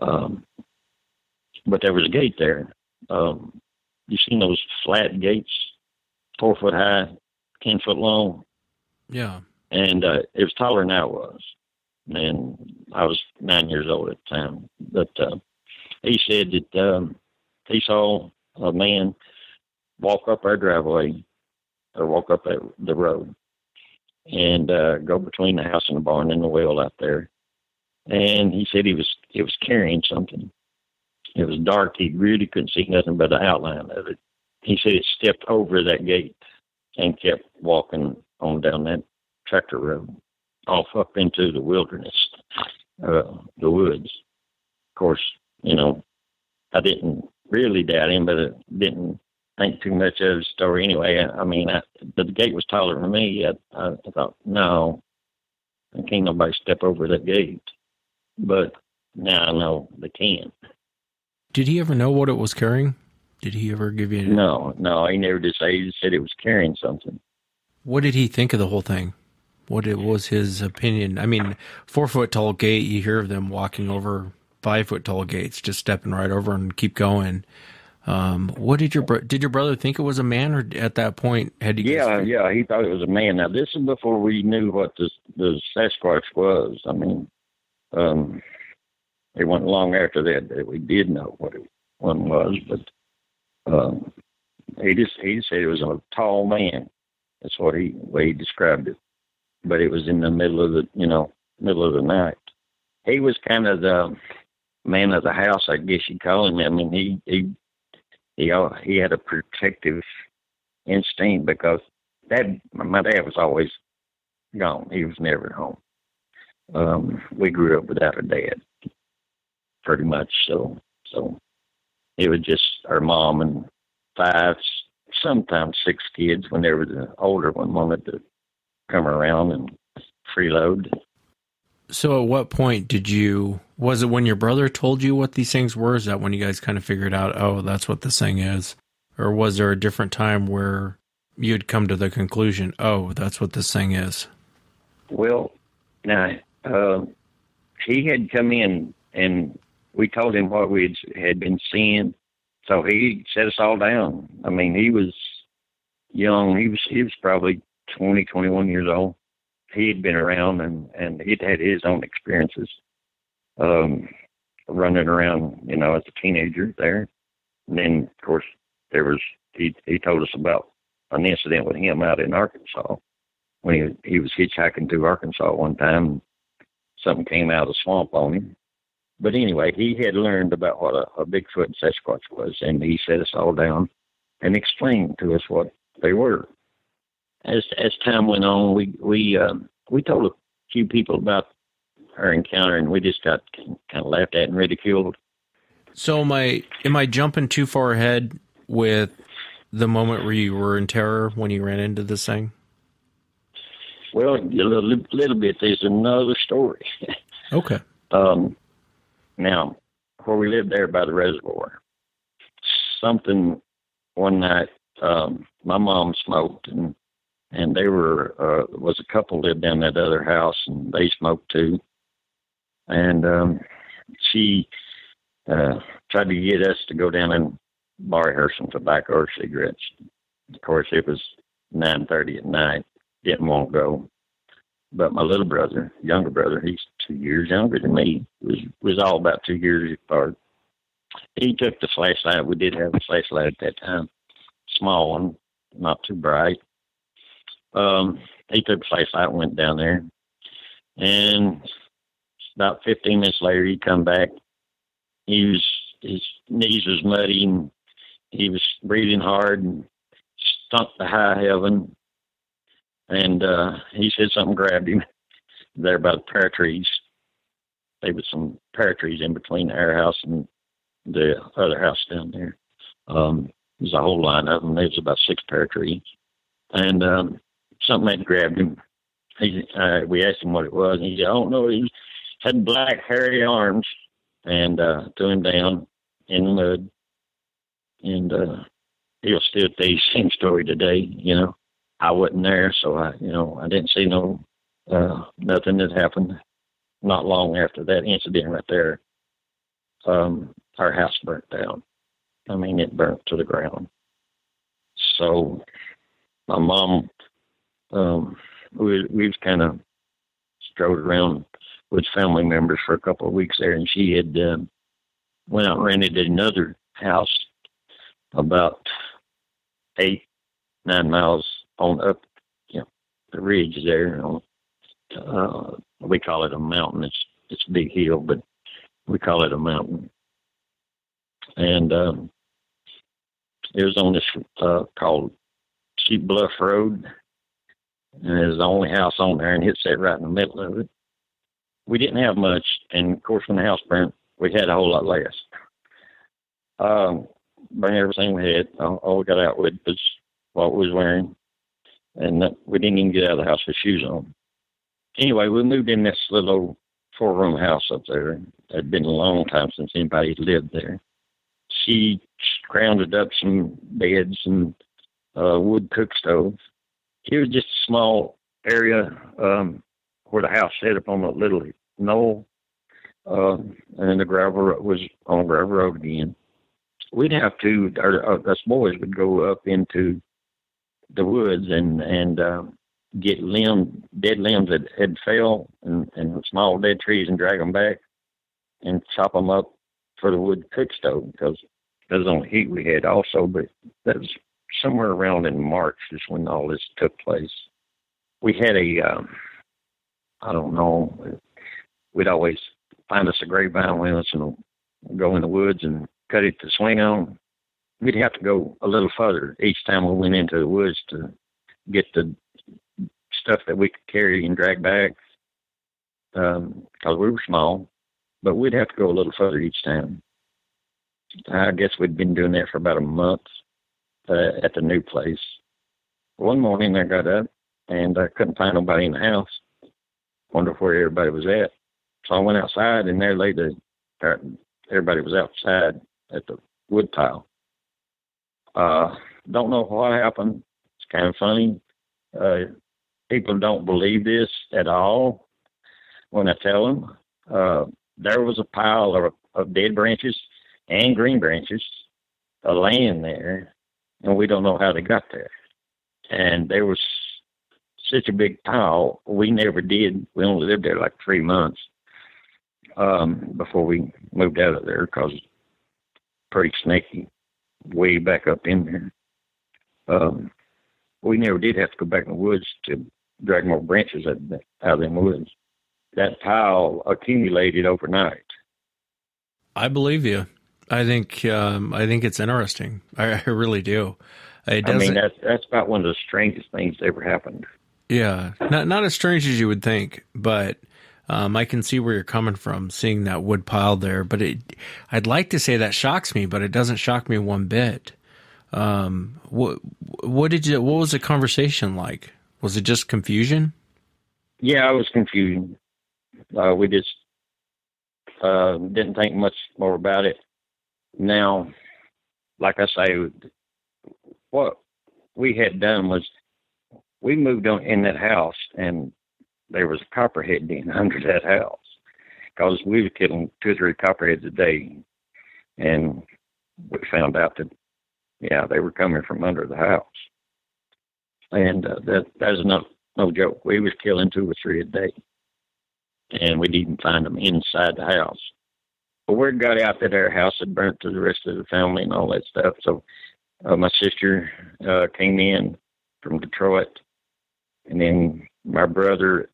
S10: um but there was a gate there. Um you seen those flat gates, four foot high, ten foot long?
S7: Yeah.
S10: And uh it was taller than I was. And I was nine years old at the time. But uh he said that um he saw a man walk up our driveway or walk up the road and uh, go between the house and the barn and the well out there. And he said he was he was carrying something. It was dark. He really couldn't see nothing but the outline of it. He said it stepped over that gate and kept walking on down that tractor road off up into the wilderness, uh, the woods. Of course, you know, I didn't really doubt him, but I didn't think too much of the story anyway. I, mean, I, the gate was taller than me. I, I, I thought, no, I can't nobody step over that gate. But now I know they can.
S7: Did he ever know what it was carrying? Did he ever give you? Any...
S10: No, no, he never did say. He said it was carrying something.
S7: What did he think of the whole thing? What it was his opinion? I mean, four foot tall gate. You hear of them walking over five foot tall gates, just stepping right over and keep going. Um, what did your bro- did your brother think it was a man, or at that point had he?
S10: Yeah, yeah, he thought it was a man. Now this is before we knew what the the Sasquatch was. I mean, um, it wasn't long after that that we did know what it one was, but um, he just he said it was a tall man. That's what he way he described it. But it was in the middle of the you know middle of the night. He was kind of the man of the house, I guess you'd call him. I mean, he he he he had a protective instinct because dad my dad was always gone. He was never at home. Um, we grew up without a dad, pretty much. So so it was just our mom and five, sometimes six kids. Whenever the older one wanted to come around and freeload.
S7: So, at what point did you? Was it when your brother told you what these things were? Is that when you guys kind of figured out, oh, that's what this thing is? Or was there a different time where you'd come to the conclusion, oh, that's what this thing is?
S10: Well, now, uh, he had come in and we told him what we had been seeing. So he set us all down. I mean, he was young. He was he was probably twenty, twenty one years old he'd been around and and he'd had his own experiences um running around you know as a teenager there. And then of course there was he he told us about an incident with him out in arkansas when he he was hitchhiking through arkansas one time something came out of the swamp on him. But anyway he had learned about what a, a bigfoot and sasquatch was and he set us all down and explained to us what they were as as time went on, we we um, we told a few people about our encounter, and we just got kind of laughed at and ridiculed.
S7: So, am I am I jumping too far ahead with the moment where you were in terror when you ran into this thing?
S10: Well, a little, little bit. There's another story.
S7: Okay.
S10: um, now, where we lived there by the reservoir, something one night, um, my mom smoked, and and they were uh, was a couple lived in that other house, and they smoked too. and um, she uh, tried to get us to go down and borrow her some tobacco or cigarettes. Of course, it was nine thirty at night. Didn't want to go, but my little brother, younger brother, he's two years younger than me. Was was all about two years apart. He took the flashlight. We did have a flashlight at that time, small one, not too bright. Um, he took the flashlight went down there, and about 15 minutes later, he come back. He was his knees was muddy and he was breathing hard and stunk to high heaven. And uh, he said something grabbed him there by the pear trees. There was some pear trees in between our house and the other house down there. Um, there's a whole line of them. There's about six pear trees, and um, something had grabbed him. He, uh, we asked him what it was, and he said, "I don't know." He had black hairy arms, and uh, threw him down in the mud. And uh, he'll still tell the same story today. You know, I wasn't there, so I, you know, I didn't see no uh, nothing that happened. Not long after that incident right there, um, our house burnt down. I mean, it burnt to the ground. So my mom, um, we we was kind of strode around with family members for a couple of weeks there, and she had um, went out and rented another house about eight nine miles on up, you know, the ridge there. On, uh, we call it a mountain. It's it's a big hill, but we call it a mountain and um, it was on this uh, called Sheep Bluff Road, and it was the only house on there, and it sat right in the middle of it. We didn't have much, and of course, when the house burned, we had a whole lot less. Um, burned everything we had. All, all we got out with was what we was wearing, and we didn't even get out of the house with shoes on. Anyway, we moved in this little four-room house up there. It had been a long time since anybody lived there she grounded up some beds and uh, wood cook stove. Was just a small area um, where the house set up on a little knoll, uh, and the gravel road was on gravel road again. We'd have to, our, us boys would go up into the woods and and uh, get limb dead limbs that had fell and, and small dead trees and drag them back and chop them up for the wood cook stove because that was the only heat we had also, but that was somewhere around in March is when all this took place. We had a, um, I don't know, we'd always find us a grapevine with and go in the woods and cut it to swing on. We'd have to go a little further each time we went into the woods to get the stuff that we could carry and drag back because um, we were small, but we'd have to go a little further each time. I guess we'd been doing that for about a month uh, at the new place. One morning I got up and I couldn't find nobody in the house. Wondered where everybody was at. So I went outside and there lay the everybody was outside at the wood pile. Uh, don't know what happened. It's kind of funny. Uh, people don't believe this at all when I tell them. Uh, there was a pile of, of dead branches and green branches are laying there, and we don't know how they got there. And there was such a big pile, we never did. We only lived there like three months um, before we moved out of there because pretty snaky way back up in there. Um, we never did have to go back in the woods to drag more branches out of, out of them woods. That pile accumulated overnight.
S9: I believe you. I think um, I think it's interesting. I, I really do.
S10: It I mean, that's that's about one of the strangest things that ever happened.
S9: Yeah, not not as strange as you would think, but um, I can see where you're coming from, seeing that wood pile there. But it, I'd like to say that shocks me, but it doesn't shock me one bit. Um, what what did you? What was the conversation like? Was it just confusion?
S10: Yeah, it was confusion. Uh, we just uh, didn't think much more about it. Now, like I say, what we had done was we moved on in that house, and there was a copperhead den under that house, because we were killing two or three copperheads a day, and we found out that yeah they were coming from under the house, and uh, that that's no no joke. We was killing two or three a day, and we didn't find them inside the house. Word got out that our house had burnt to the rest of the family and all that stuff. So uh, my sister uh, came in from Detroit, and then my brother,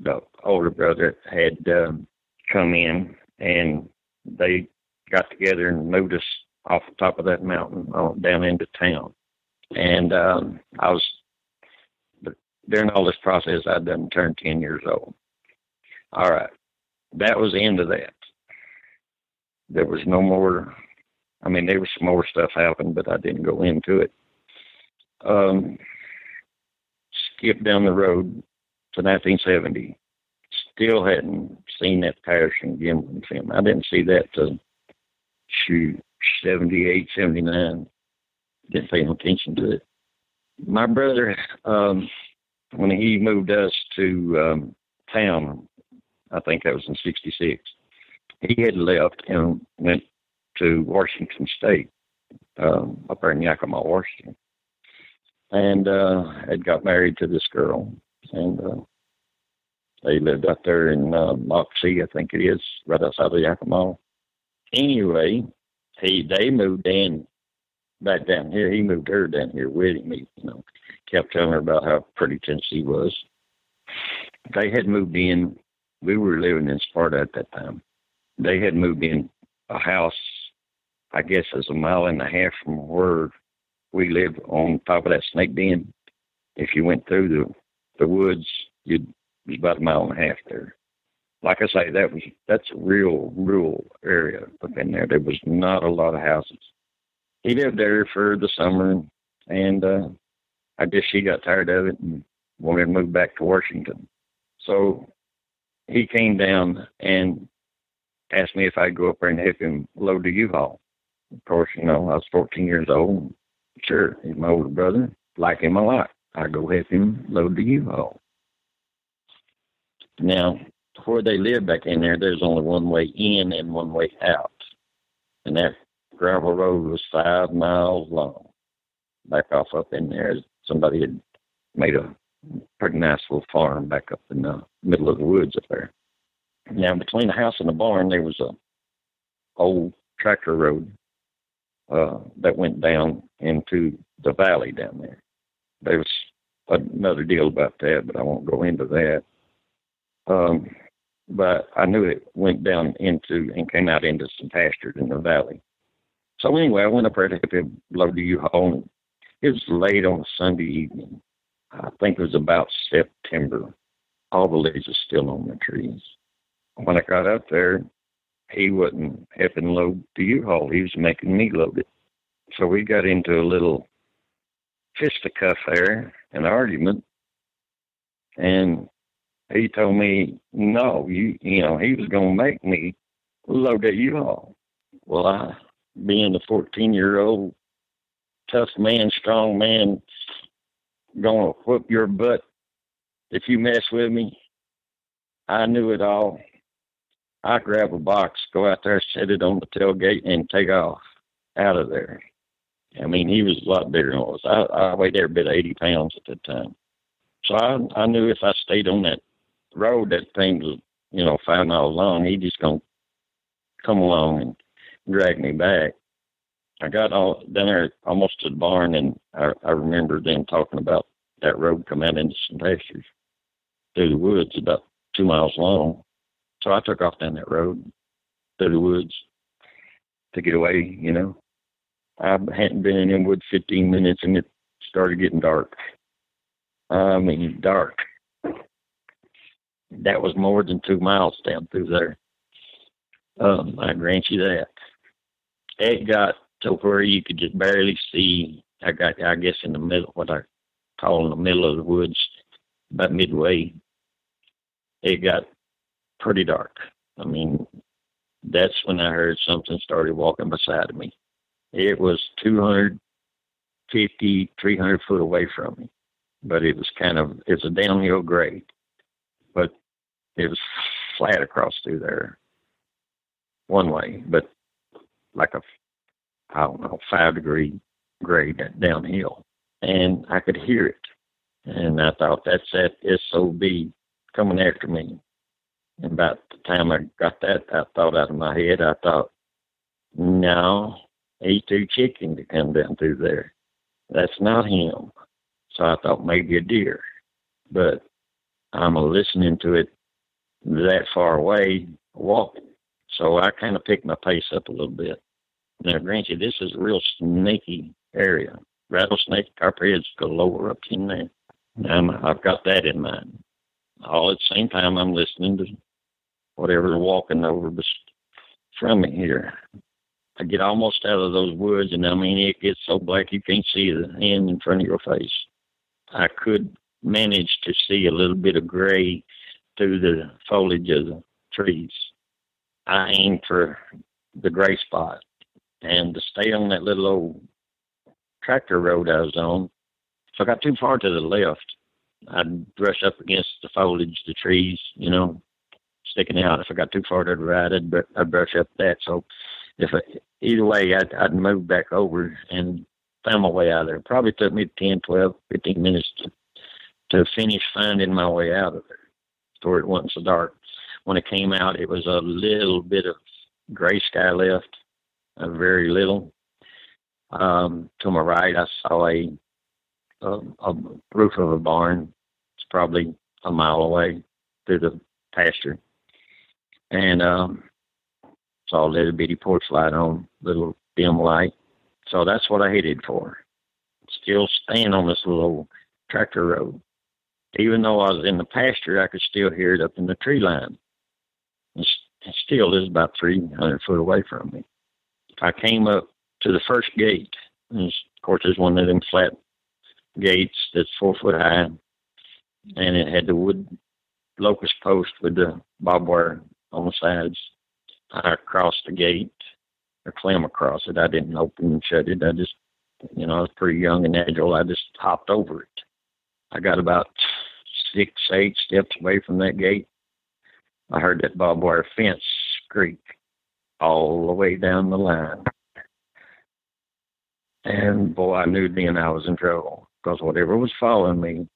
S10: the older brother, had um, come in, and they got together and moved us off the top of that mountain on, down into town. And um, I was during all this process, I'd done turned ten years old. All right, that was the end of that. There was no more. I mean, there was some more stuff happened, but I didn't go into it. Um, skip down the road to 1970. Still hadn't seen that Patterson Gimlin film. I didn't see that to shoot 78, 79. Didn't pay no attention to it. My brother, um, when he moved us to um, town, I think that was in '66. He had left and went to Washington State, um, up there in Yakima, Washington, and uh, had got married to this girl, and uh, they lived up there in uh, Moxee, I think it is, right outside of Yakima. Anyway, he they moved in back down here. He moved her down here with him. You know, kept telling her about how pretty Tennessee was. They had moved in. We were living in Sparta at that time. They had moved in a house, I guess, is a mile and a half from where we lived on top of that snake den. If you went through the the woods, you'd be about a mile and a half there. Like I say, that was that's a real rural area up in there. There was not a lot of houses. He lived there for the summer, and uh, I guess she got tired of it and wanted to move back to Washington. So he came down and asked me if I'd go up there and help him load the U-Haul. Of course, you know, I was 14 years old. Sure, he's my older brother. Like him a lot. I go help him load the U-Haul. Now, where they live back in there, there's only one way in and one way out. And that gravel road was five miles long. Back off up in there somebody had made a pretty nice little farm back up in the middle of the woods up there. Now between the house and the barn there was a old tractor road uh, that went down into the valley down there. There was another deal about that, but I won't go into that. Um, but I knew it went down into and came out into some pastures in the valley. So anyway, I went up there to help him load the U-Haul it was late on a Sunday evening. I think it was about September. All the leaves are still on the trees. When I got up there, he wasn't helping load the U-Haul. He was making me load it. So we got into a little fisticuff there, an argument, and he told me, no, you, you know, he was going to make me load that U-Haul. Well, I, being a 14 year old tough man, strong man, gonna whoop your butt if you mess with me. I knew it all. I grab a box, go out there, set it on the tailgate, and take off out of there. I mean, he was a lot bigger than I was. I, I weighed every bit of 80 pounds at that time. So I, I knew if I stayed on that road, that thing was, you know, five miles long, he just going to come along and drag me back. I got all down there almost to the barn, and I, I remember them talking about that road come out into some pastures through the woods, about two miles long. So I took off down that road through the woods to get away. You know, I hadn't been in them woods 15 minutes, and it started getting dark. I mean, dark. That was more than two miles down through there. Um, I grant you that. It got to where you could just barely see. I got, I guess, in the middle, what I call in the middle of the woods, about midway. It got pretty dark. I mean, that's when I heard something started walking beside me. It was 250, 300 foot away from me, but it was kind of, it's a downhill grade, but it was flat across through there. one way, but like a I don't know five degree grade downhill, and I could hear it, and I thought that's that sob coming after me. And about the time I got that I thought out of my head, I thought, no, he's too chicken to come down through there. That's not him. So I thought maybe a deer, but I'm listening to it that far away walking. So I kind of picked my pace up a little bit. Now, granted, this is a real snaky area. Rattlesnake copperheads go lower up in there. And I've got that in mind. All at the same time, I'm listening to whatever's walking over from me here. I get almost out of those woods, and I mean, it gets so black you can't see the end in front of your face. I could manage to see a little bit of gray through the foliage of the trees. I aimed for the gray spot and to stay on that little old tractor road I was on. If I got too far to the left, I'd brush up against the foliage, the trees, you know, sticking out. If I got too far to the right, I'd, I'd brush up that. So if I, either way, I'd, I'd move back over and found my way out of there. Probably took me 10, 12, 15 minutes to, to finish finding my way out of there. Before it wasn't so dark. When it came out, it was a little bit of gray sky left, a very little. Um, to my right, I saw a, a, a roof of a barn. It's probably a mile away through the pasture, and um, saw a little bitty porch light on, little dim light. So that's what I headed for. Still staying on this little tractor road. Even though I was in the pasture, I could still hear it up in the tree line. It still is about 300 foot away from me. I came up to the first gate. And of course, there's one of them flat gates that's four foot high, and it had the wood locust post with the barbed wire on the sides. I crossed the gate, or climb across it. I didn't open and shut it. I just, you know, I was pretty young and agile. I just hopped over it. I got about six, eight steps away from that gate. I heard that barbed wire fence creak all the way down the line. And boy, I knew then I was in trouble because whatever was following me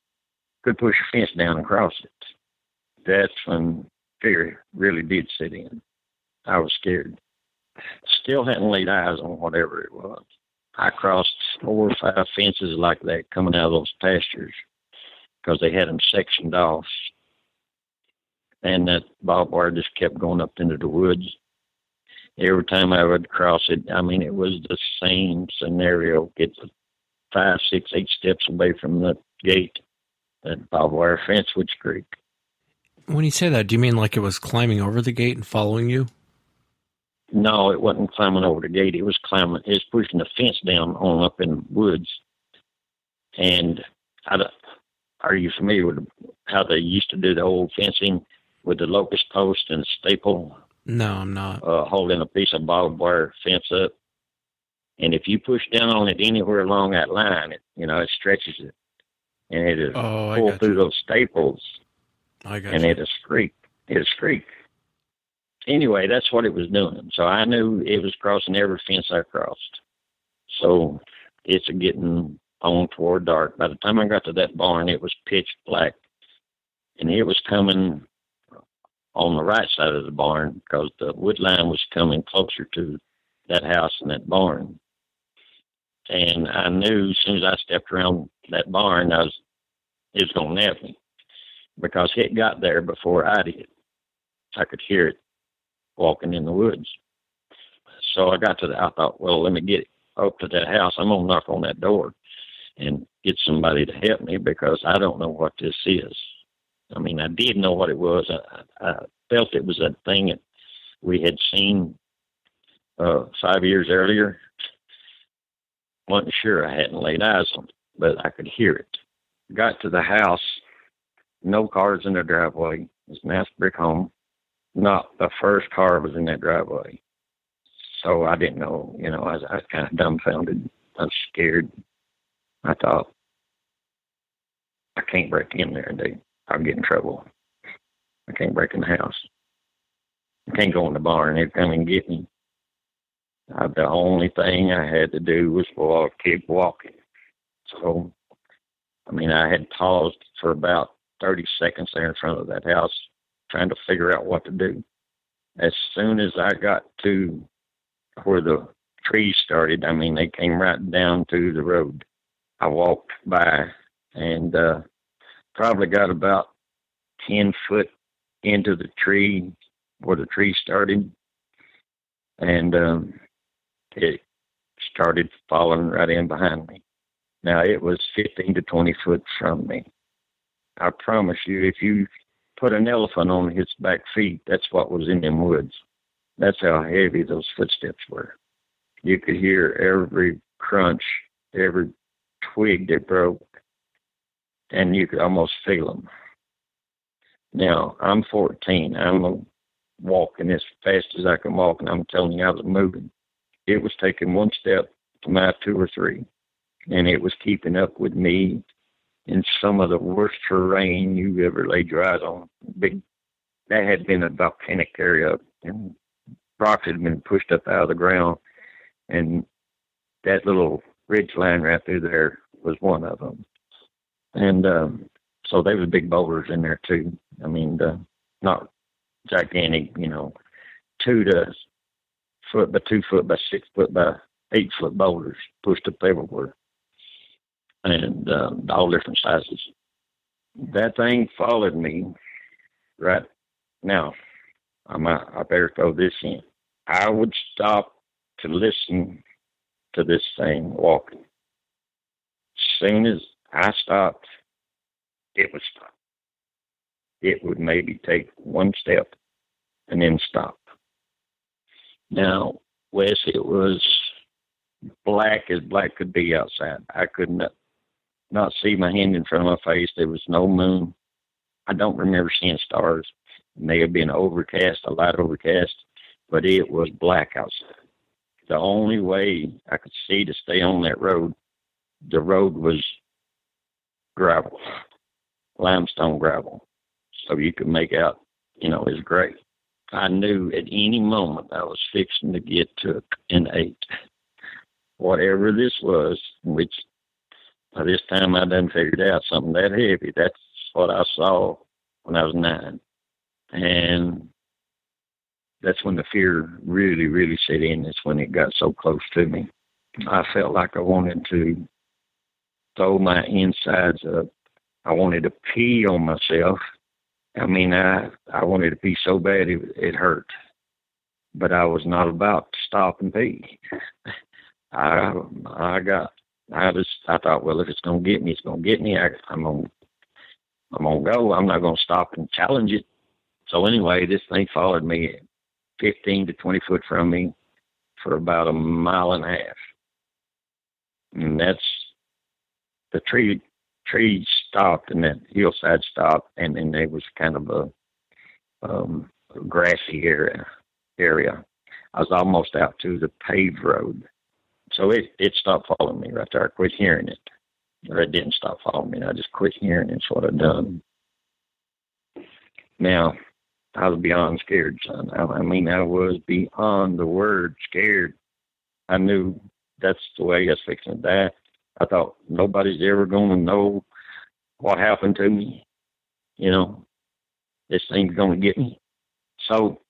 S10: could push a fence down and cross it. That's when fear really did sit in. I was scared. Still hadn't laid eyes on whatever it was. I crossed four or five fences like that coming out of those pastures because they had them sectioned off. And that barbed wire just kept going up into the woods. Every time I would cross it, I mean, it was the same scenario. Get five, six, eight steps away from the gate, that barbed wire fence would creak.
S7: When you say that, do you mean like it was climbing over the gate and following you?
S10: No, it wasn't climbing over the gate. It was climbing. It was pushing the fence down on up in the woods. And I, are you familiar with how they used to do the old fencing with the locust post and staple?
S7: No, I'm not.
S10: Uh, holding a piece of barbed wire fence up, and if you push down on it anywhere along that line, it you know it stretches it, and it is
S7: oh,
S10: pull through
S7: you.
S10: those staples,
S7: I got
S10: and
S7: you.
S10: it is creak. It is creak. Anyway, that's what it was doing. So I knew it was crossing every fence I crossed. So it's getting on toward dark. By the time I got to that barn, it was pitch black, and it was coming on the right side of the barn because the wood line was coming closer to that house and that barn. And I knew as soon as I stepped around that barn, I was it was gonna nab me because it got there before I did. I could hear it walking in the woods. So I got to the. I thought, well, let me get up to that house. I'm gonna knock on that door and get somebody to help me because I don't know what this is. I mean, I did know what it was. I, I felt it was a thing that we had seen uh, five years earlier. wasn't sure. I hadn't laid eyes on it, but I could hear it. Got to the house. No cars in the driveway. It's a nice brick home. Not the first car was in that driveway. So I didn't know. You know, I was, I was kind of dumbfounded. I was scared. I thought, I can't break in there and do. I'll get in trouble. I can't break in the house. I can't go in the barn. They'd come and get me. I, the only thing I had to do was walk, keep walking. So, I mean, I had paused for about 30 seconds there in front of that house trying to figure out what to do. As soon as I got to where the trees started, I mean, they came right down to the road. I walked by and uh, probably got about 10 foot into the tree where the tree started. And um, it started falling right in behind me. Now it was 15 to 20 foot from me. I promise you, if you put an elephant on his back feet, that's what was in them woods. That's how heavy those footsteps were. You could hear every crunch, every twig that broke, and you could almost feel them. Now, I'm 14. I'm walking as fast as I can walk, and I'm telling you, I was moving. It was taking one step to my two or three, and it was keeping up with me in some of the worst terrain you ever laid your eyes on. Big, that had been a volcanic area, and rocks had been pushed up out of the ground, and that little ridge line right through there was one of them. And um, so there was big boulders in there too. I mean, the, not gigantic, you know, two to foot by two foot by six foot by eight foot boulders pushed up everywhere, and um, all different sizes. That thing followed me right now. I better throw this in. I would stop to listen to this thing walking. Soon as I stopped, it would stop. It would maybe take one step and then stop. Now, Wes, it was black as black could be outside. I could not not see my hand in front of my face. There was no moon. I don't remember seeing stars. It may have been overcast, a light overcast, but it was black outside. The only way I could see to stay on that road, the road was gravel, limestone gravel. So you could make out, you know, it's great. I knew at any moment I was fixing to get took and ate. Whatever this was, which by this time I done figured out something that heavy. That's what I saw when I was nine. And that's when the fear really, really set in. That's when it got so close to me. I felt like I wanted to throw my insides up. I wanted to pee on myself I mean, I I wanted to pee so bad it, it hurt, but I was not about to stop and pee. I I got I just I thought, well, if it's gonna get me, it's gonna get me. I, I'm gonna I'm gonna go. I'm not gonna stop and challenge it. So anyway, this thing followed me 15 to 20 foot from me for about a mile and a half, and that's the tree trees stopped and that hillside stopped, and then there was kind of a um, grassy area. Area. I was almost out to the paved road, so it it stopped following me right there. I quit hearing it, or it didn't stop following me. I just quit hearing it. It's what I done. Now, I was beyond scared, son. I, I mean, I was beyond the word scared. I knew that's the way I was fixing that. I thought nobody's ever going to know what happened to me. You know, this thing's going to get me. So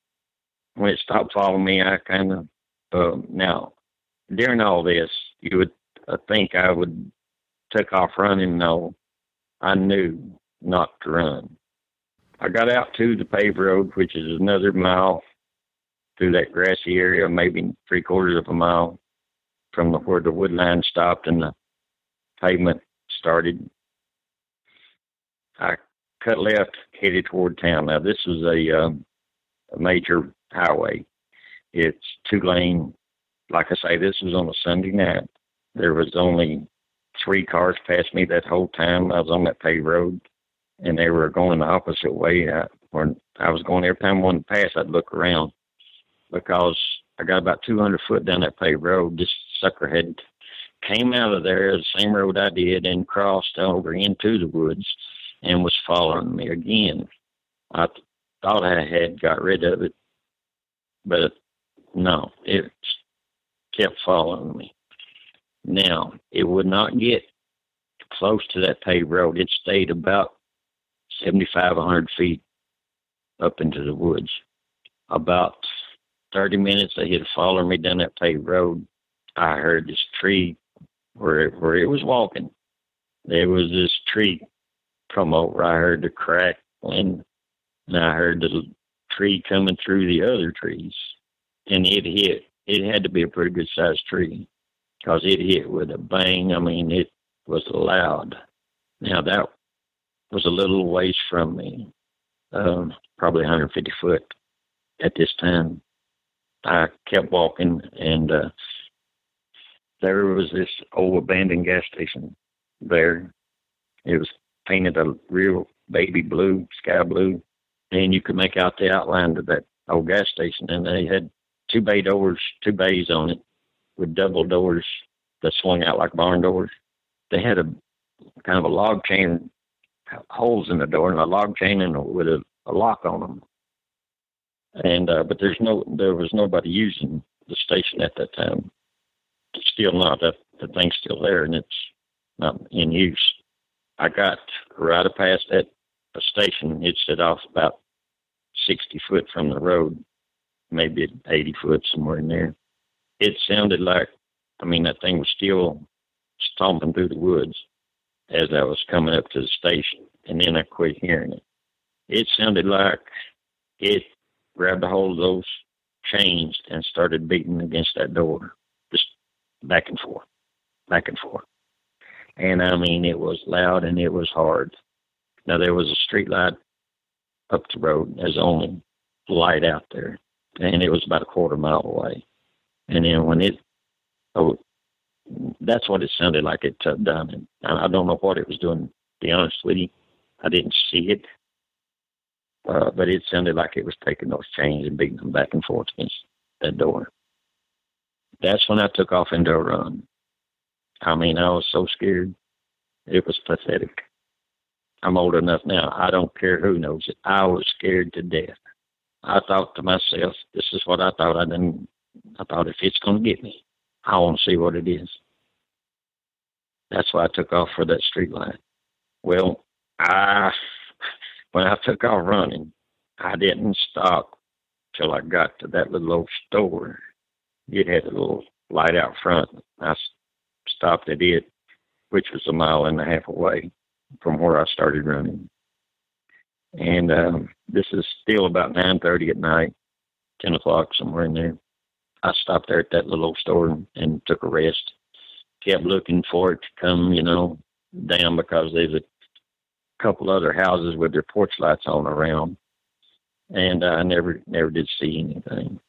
S10: when it stopped following me, I kind of, uh, now, during all this, you would uh, think I would take off running. No, I knew not to run. I got out to the paved road, which is another mile through that grassy area, maybe three quarters of a mile from the, where the wood line stopped and the pavement started. I cut left, headed toward town. Now this is a, um, a major highway. It's two lane. Like I say, this was on a Sunday night. There was only three cars past me that whole time. I was on that paved road, and they were going the opposite way. I, when I was going every time one passed, I'd look around because I got about 200 foot down that paved road. This sucker had came out of there the same road I did and crossed over into the woods and was following me again. I th- thought I had got rid of it, but no, it kept following me. Now, it would not get close to that paved road. It stayed about 7,500 100 feet up into the woods. About 30 minutes, they had followed me down that paved road. I heard this tree where it, where it was walking. There was this tree come over. I heard the crackling, and I heard the tree coming through the other trees, and it hit. It had to be a pretty good sized tree because it hit with a bang. I mean, it was loud. Now that was a little ways from me, um, probably 150 foot at this time. I kept walking, and uh, there was this old abandoned gas station there. It was painted a real baby blue, sky blue, and you could make out the outline of that old gas station. And they had two bay doors, two bays on it, with double doors that swung out like barn doors. They had a kind of a log chain holes in the door and a log chain and with a, a lock on them. And uh, but there's no there was nobody using the station at that time. Still not that the thing's still there and it's not in use. I got right past that station. It set off about sixty foot from the road, maybe eighty foot somewhere in there. It sounded like I mean that thing was still stomping through the woods as I was coming up to the station, and then I quit hearing it. It sounded like it grabbed a hold of those chains and started beating against that door, just back and forth, back and forth. And I mean, it was loud and it was hard. Now there was a street light up the road. There's only light out there, and it was about a quarter mile away. And then when it, oh, that's what it sounded like it uh, done. And I don't know what it was doing. To be honest with you, I didn't see it, uh, but it sounded like it was taking those chains and beating them back and forth against that door. That's when I took off into a run. I mean, I was so scared. It was pathetic. I'm old enough now. I don't care who knows it. I was scared to death. I thought to myself, this is what I thought I didn't. I thought if it's going to get me, I want to see what it is. That's why I took off for that street light. Well, I when I took off running, I didn't stop till I got to that little old store. It had a little light out front. I stopped at it, which was a mile and a half away from where I started running. And um, this is still about 9:30 at night, 10 o'clock somewhere in there. I stopped there at that little store and, and took a rest. Kept looking for it to come, you know, down because there's a couple other houses with their porch lights on around, and I never never did see anything.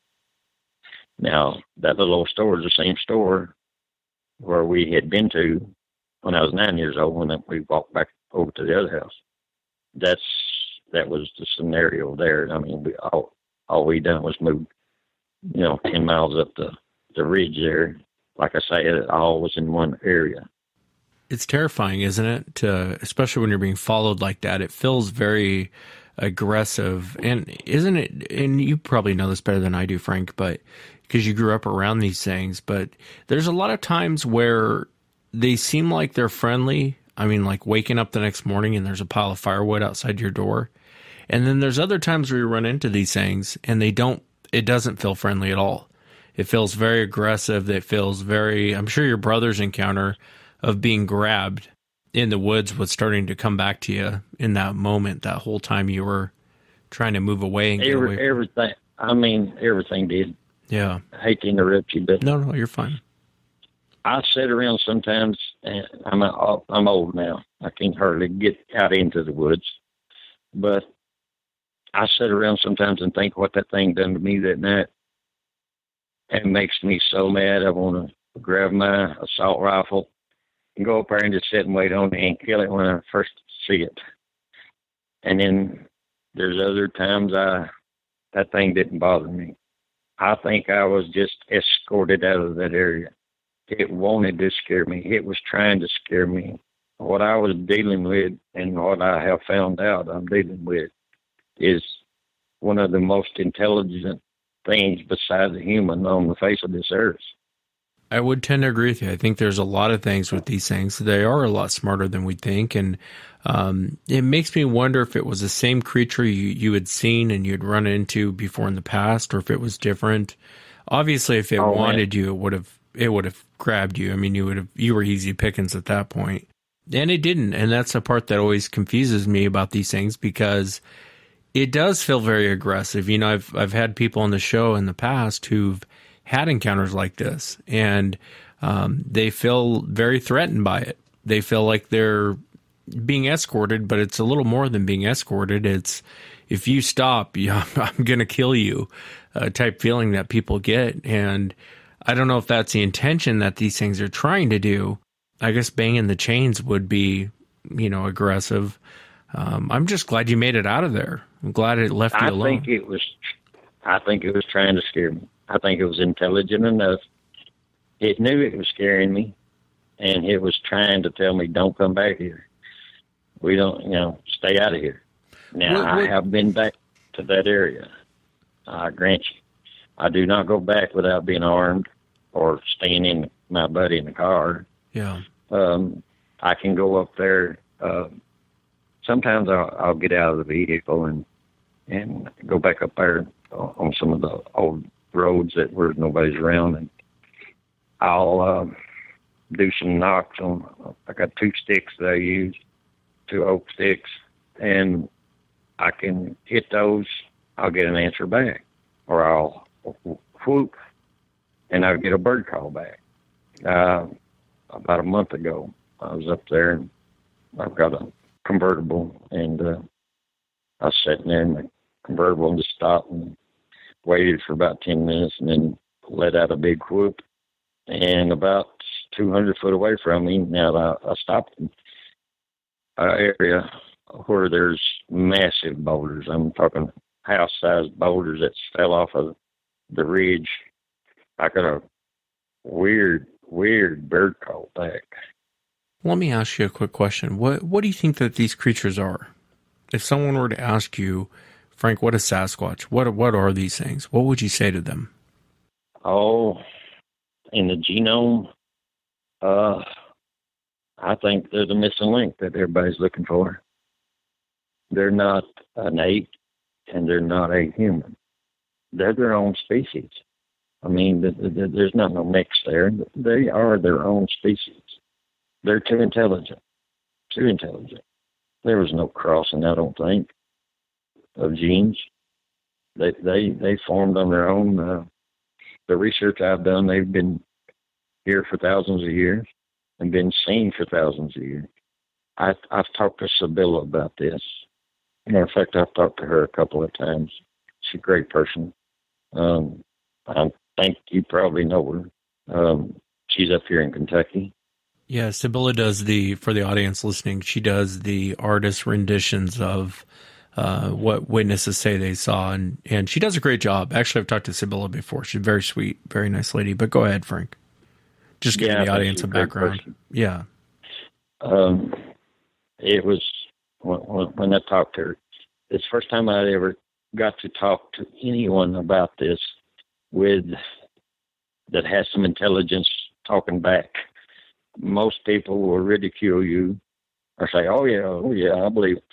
S10: Now that little old store is the same store where we had been to when I was nine years old when we walked back over to the other house. That's that was the scenario there. I mean, we all all we done was move, you know, ten miles up the the ridge there. Like I say, it all was in one area.
S7: It's terrifying, isn't it? To especially when you're being followed like that. It feels very aggressive, and isn't it? And you probably know this better than I do, Frank, but because you grew up around these things. But there's a lot of times where they seem like they're friendly. I mean, like waking up the next morning and there's a pile of firewood outside your door. And then there's other times where you run into these things and they don't, it doesn't feel friendly at all. It feels very aggressive. It feels very, I'm sure your brother's encounter of being grabbed in the woods was starting to come back to you in that moment, that whole time you were trying to move away and
S10: Every,
S7: away.
S10: Everything, I mean, everything did.
S7: Yeah.
S10: I hate to interrupt you, but
S7: no, no, you're fine.
S10: I sit around sometimes, and I'm a, I'm old now. I can't hardly get out into the woods, but I sit around sometimes and think what that thing done to me that night. And It makes me so mad. I want to grab my assault rifle and go up there and just sit and wait on it and kill it when I first see it. And then there's other times I that thing didn't bother me. I think I was just escorted out of that area. It wanted to scare me. It was trying to scare me. What I was dealing with and what I have found out I'm dealing with is one of the most intelligent things besides a human on the face of this earth.
S7: I would tend to agree with you. I think there's a lot of things with these things. They are a lot smarter than we think. And um, it makes me wonder if it was the same creature you, you had seen and you'd run into before in the past, or if it was different. Obviously, if it
S10: Oh,
S7: wanted you, it would have it would have grabbed you. I mean, you would have you were easy pickings at that point. point, and it didn't. And that's the part that always confuses me about these things because it does feel very aggressive. You know, I've I've had people on the show in the past who've had encounters like this, and um, they feel very threatened by it. They feel like they're being escorted, but it's a little more than being escorted. It's if you stop, yeah, I'm going to kill you, uh, type feeling that people get. And I don't know if that's the intention that these things are trying to do. I guess banging the chains would be, you know, aggressive. Um, I'm just glad you made it out of there. I'm glad it left you
S10: I
S7: alone.
S10: I think it was. I think it was trying to scare me. I think it was intelligent enough. It knew it was scaring me, and it was trying to tell me, "Don't come back here. We don't, you know, stay out of here." Now
S7: What-
S10: I have been back to that area. I grant you, I do not go back without being armed or staying in my buddy in the car.
S7: yeah.
S10: Um, I can go up there. Uh, sometimes I'll, I'll get out of the vehicle and and go back up there on some of the old roads that where nobody's around, and I'll um, do some knocks on. I got two sticks that I use, two oak sticks, and I can hit those. I'll get an answer back, or I'll whoop, and I'll get a bird call back. Uh, about a month ago, I was up there, and I've got a convertible, and uh, I was sitting there in the convertible and just stopped and waited for about 10 minutes and then let out a big whoop. And about 200 foot away from me, now I, I stopped in an area where there's massive boulders. I'm talking house sized boulders that fell off of the ridge. I got a weird, weird bird call back.
S7: Let me ask you a quick question. What what do you think that these creatures are? If someone were to ask you, Frank, what is Sasquatch? What what are these things? What would you say to them?
S10: Oh, in the genome, uh, I think they're the missing link that everybody's looking for. They're not an ape, and they're not a human. They're their own species. I mean, th- th- th- there's not no mix there. They are their own species. They're too intelligent. Too intelligent. There was no crossing, I don't think, of genes. They they they formed on their own. Uh, the research I've done, they've been here for thousands of years and been seen for thousands of years. I, I've talked to Sybilla about this. Matter of fact, I've talked to her a couple of times. She's a great person. Um, I think you probably know her. Um, she's up here in Kentucky.
S7: Yeah, Sybilla does the for the audience listening. She does the artist renditions of uh, what witnesses say they saw, and and she does a great job. Actually, I've talked to Sybilla before. She's very sweet, very nice lady. But go ahead, Frank. Just give
S10: Yeah,
S7: the audience a background.
S10: person.
S7: Yeah,
S10: Um, it was when, when, when I talked to her. It's the first time I ever got to talk to anyone about this with that has some intelligence talking back. Most people will ridicule you or say, "Oh yeah, oh yeah, I believe." It.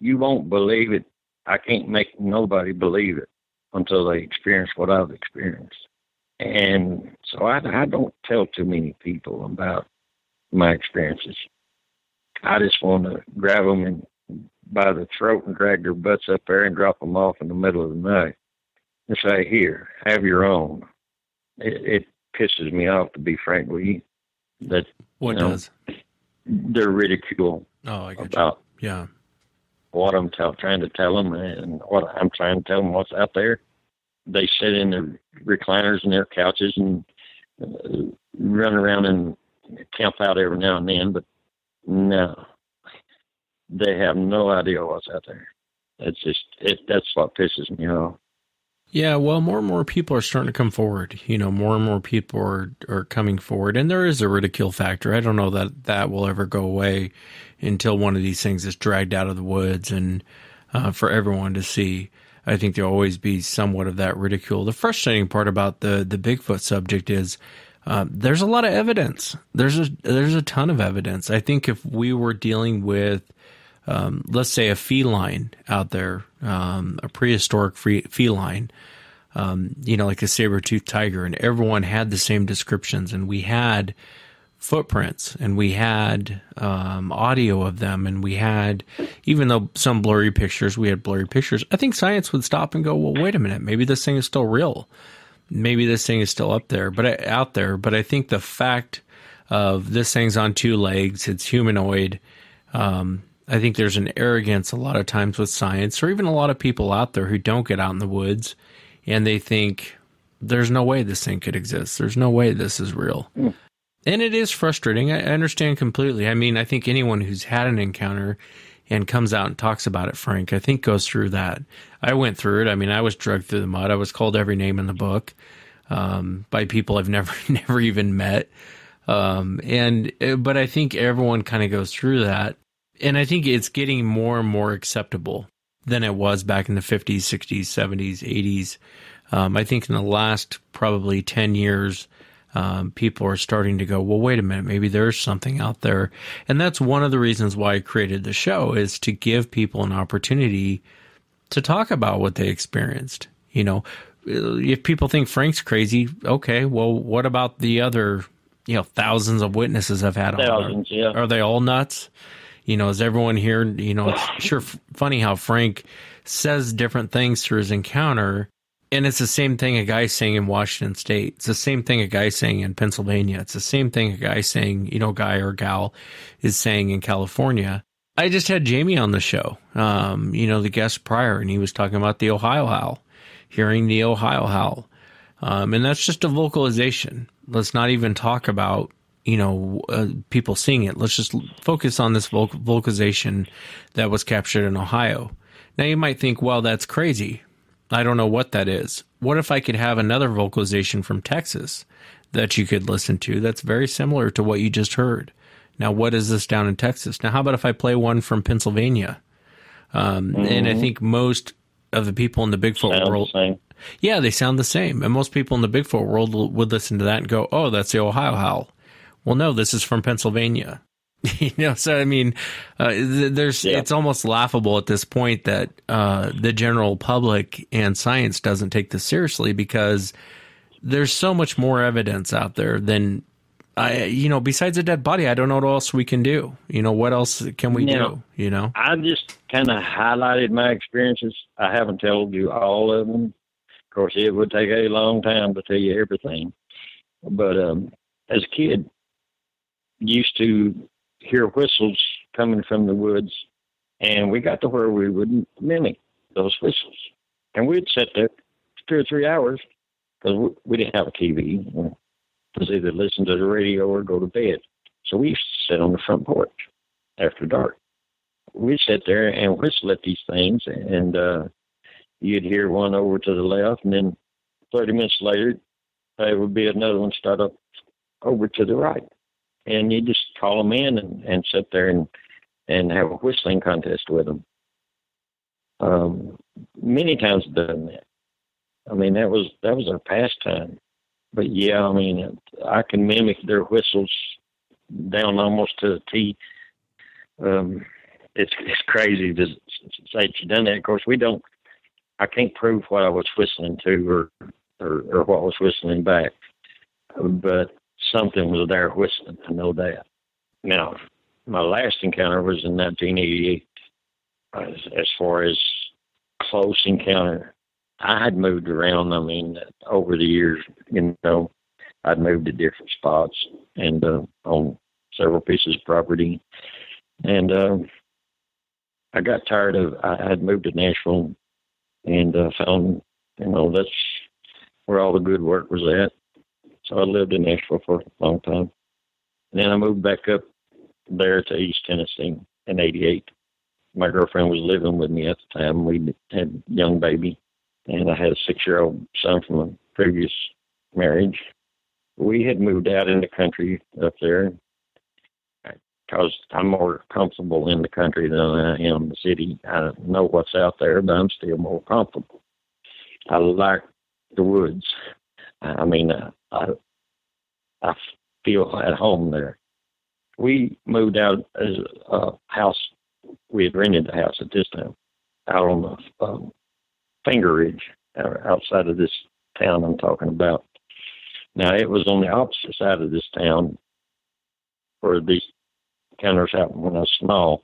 S10: You won't believe it. I can't make nobody believe it until they experience what I've experienced. And so I, I don't tell too many people about my experiences. I just want to grab them and by the throat and drag their butts up there and drop them off in the middle of the night and say, "Here, have your own." It, it pisses me off to be frank with you that
S7: what
S10: know,
S7: does?
S10: their ridicule
S7: Oh,
S10: about
S7: you. Yeah,
S10: what I'm tell, trying to tell them and what I'm trying to tell them what's out there. They sit in their recliners and their couches and uh, run around and camp out every now and then, but no, they have no idea what's out there. It's just it. That's what pisses me off.
S7: Yeah, well, more and more people are starting to come forward. You know, more and more people are, are coming forward, and there is a ridicule factor. I don't know that that will ever go away until one of these things is dragged out of the woods and uh, for everyone to see. I think there'll always be somewhat of that ridicule. The frustrating part about the the Bigfoot subject is uh, there's a lot of evidence. There's a there's a ton of evidence. I think if we were dealing with, um, let's say, a feline out there, um, a prehistoric feline, um, you know, like a saber toothed tiger, and everyone had the same descriptions, and we had footprints and we had um, audio of them and we had even though some blurry pictures we had blurry pictures i think science would stop and go well wait a minute maybe this thing is still real. Maybe this thing is still up there but out there. But i think the fact of this thing's on two legs it's humanoid um, i think there's an arrogance a lot of times with science or even a lot of people out there who don't get out in the woods and they think there's no way this thing could exist there's no way this is real mm and it is frustrating. I understand completely. I mean, I think anyone who's had an encounter and comes out and talks about it, Frank, I think goes through that. I went through it. I mean, I was drugged through the mud. I was called every name in the book um, by people I've never, never even met. Um, and, uh, but I think everyone kind of goes through that. And I think it's getting more and more acceptable than it was back in the 50s, 60s, 70s, 80s. Um, I think in the last probably 10 years, um, people are starting to go, well, wait a minute, maybe there's something out there. And that's one of the reasons why I created the show is to give people an opportunity to talk about what they experienced. You know, if people think Frank's crazy, okay, well, what about the other, you know, thousands of witnesses I've had
S10: thousands, on?
S7: Yeah. Are they all nuts? You know, is everyone here, you know, it's sure funny how Frank says different things through his encounter and it's the same thing a guy saying in Washington State. It's the same thing a guy saying in Pennsylvania. It's the same thing a guy saying, you know, guy or gal is saying in California. I just had Jamie on the show, um, you know, the guest prior, and he was talking about the Ohio howl, hearing the Ohio howl. Um, and that's just a vocalization. Let's not even talk about, you know, uh, people seeing it. Let's just focus on this vocalization that was captured in Ohio. Now you might think, well, that's crazy. I don't know what that is. What if I could have another vocalization from Texas that you could listen to that's very similar to what you just heard? Now, what is this down in Texas? Now, how about if I play one from Pennsylvania? Um, mm-hmm. And I mm-hmm. think most of the people in the Bigfoot
S10: sound
S7: world,
S10: the
S7: yeah, they sound the same. And most people in the Bigfoot world would listen to that and go, "Oh, that's the Ohio howl." Well, no, this is from Pennsylvania. you know, so I mean, uh, there's yeah. it's almost laughable at this point that uh, the general public and science doesn't take this seriously because there's so much more evidence out there than I, you know, besides a dead body, I don't know what else we can do. You know, what else can we now, do? You know,
S10: I just kind of highlighted my experiences. I haven't told you all of them. Of course, it would take a long time to tell you everything. But um, as a kid, used to hear whistles coming from the woods, and we got to where we would mimic those whistles. And we'd sit there two or three hours because we didn't have a TV. It was either listen to the radio or go to bed. So we used to sit on the front porch after dark. We'd sit there and whistle at these things, and uh, you'd hear one over to the left, and then 30 minutes later, there would be another one start up over to the right and you just call them in and, and sit there and and have a whistling contest with them. Um, many times done that. I mean, that was that was our pastime. But yeah, I mean, I can mimic their whistles down almost to the T. Um, it's it's crazy to say that you done that. Of course, we don't. I can't prove what I was whistling to or or, or what was whistling back. But something was there whistling, I know that. Now, my last encounter was in 1988. As, as far as close encounter, I had moved around. I mean, over the years, you know, I'd moved to different spots and uh, on several pieces of property. And uh, I got tired of, I had moved to Nashville and uh, found, you know, that's where all the good work was at. So I lived in Nashville for a long time. And then I moved back up there to East Tennessee in 88. My girlfriend was living with me at the time. We had a young baby, and I had a six year old son from a previous marriage. We had moved out in the country up there because I'm more comfortable in the country than I am in the city. I know what's out there, but I'm still more comfortable. I like the woods. I mean, uh, I I feel at home there. We moved out as a house. We had rented a house at this time out on the um, Finger Ridge outside of this town I'm talking about. Now it was on the opposite side of this town where these encounters happened when I was small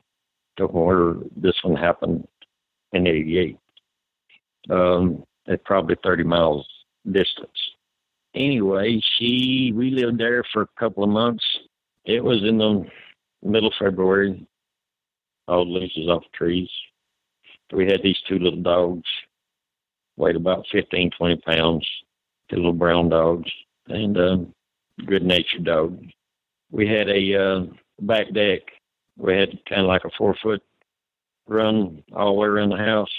S10: to where this one happened in 88. Um, at probably 30 miles distance. Anyway, she, we lived there for a couple of months. It was in the middle of February. All the leaves off the trees. We had these two little dogs, weighed about 15, 20 pounds, two little brown dogs, and uh, good natured dogs. We had a uh, back deck. We had kind of like a four foot run all the way around the house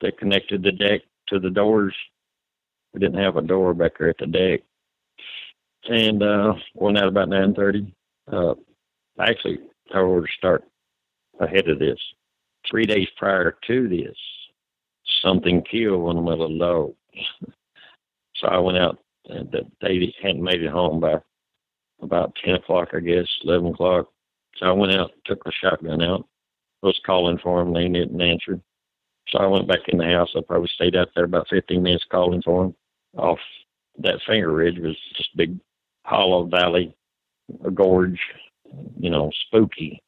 S10: that connected the deck to the doors. We didn't have a door back there at the deck. And uh went out about nine thirty. Uh actually I ordered to start ahead of this. Three days prior to this, something killed one of my little dogs. so I went out and they hadn't made it home by about ten o'clock I guess, eleven o'clock. So I went out, took the shotgun out, was calling for them, they didn't answer. So I went back in the house. I probably stayed out there about 15 minutes calling for him. Off that finger ridge was just big hollow valley, a gorge, you know, spooky.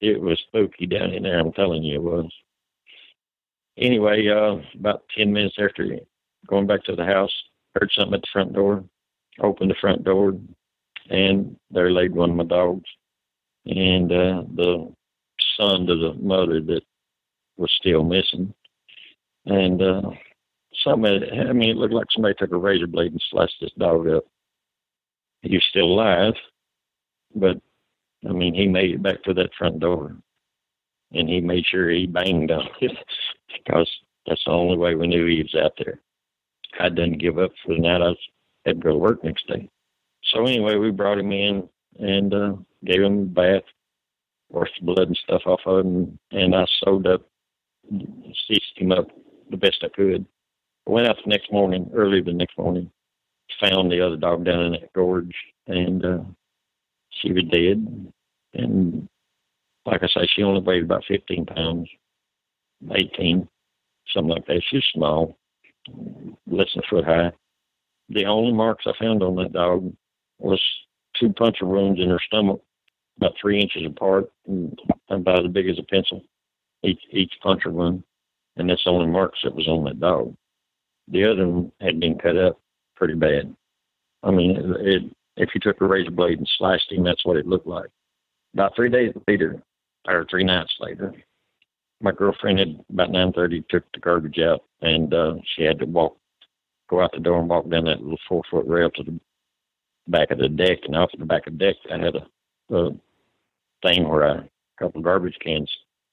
S10: It was spooky down in there. I'm telling you, it was. Anyway, uh, about 10 minutes after going back to the house, heard something at the front door, opened the front door, and there laid one of my dogs. And uh, the son to the mother that was still missing. And uh, somebody, I mean, it looked like somebody took a razor blade and sliced this dog up. He was still alive, but I mean, he made it back to that front door, and he made sure he banged on it because that's the only way we knew he was out there. I didn't give up for the night. I had to go to work next day. So anyway, we brought him in and uh, gave him a bath, washed the blood and stuff off of him, and I sewed up stitched him up the best I could. Went out the next morning, early the next morning, found the other dog down in that gorge, and uh, she was dead. And like I say, she only weighed about 15 pounds, 18, something like that. She was small, less than a foot high. The only marks I found on that dog was two puncture wounds in her stomach, about three inches apart, and about as big as a pencil each each puncture wound, and that's the only marks that was on that dog. The other one had been cut up pretty bad. I mean, it, it, if you took a razor blade and sliced him, that's what it looked like. About three days later, or three nights later, my girlfriend had about nine thirty took the garbage out, and uh, she had to walk, go out the door and walk down that little four foot rail to the back of the deck, and off the back of the deck, I had a, a thing where I, a couple of garbage cans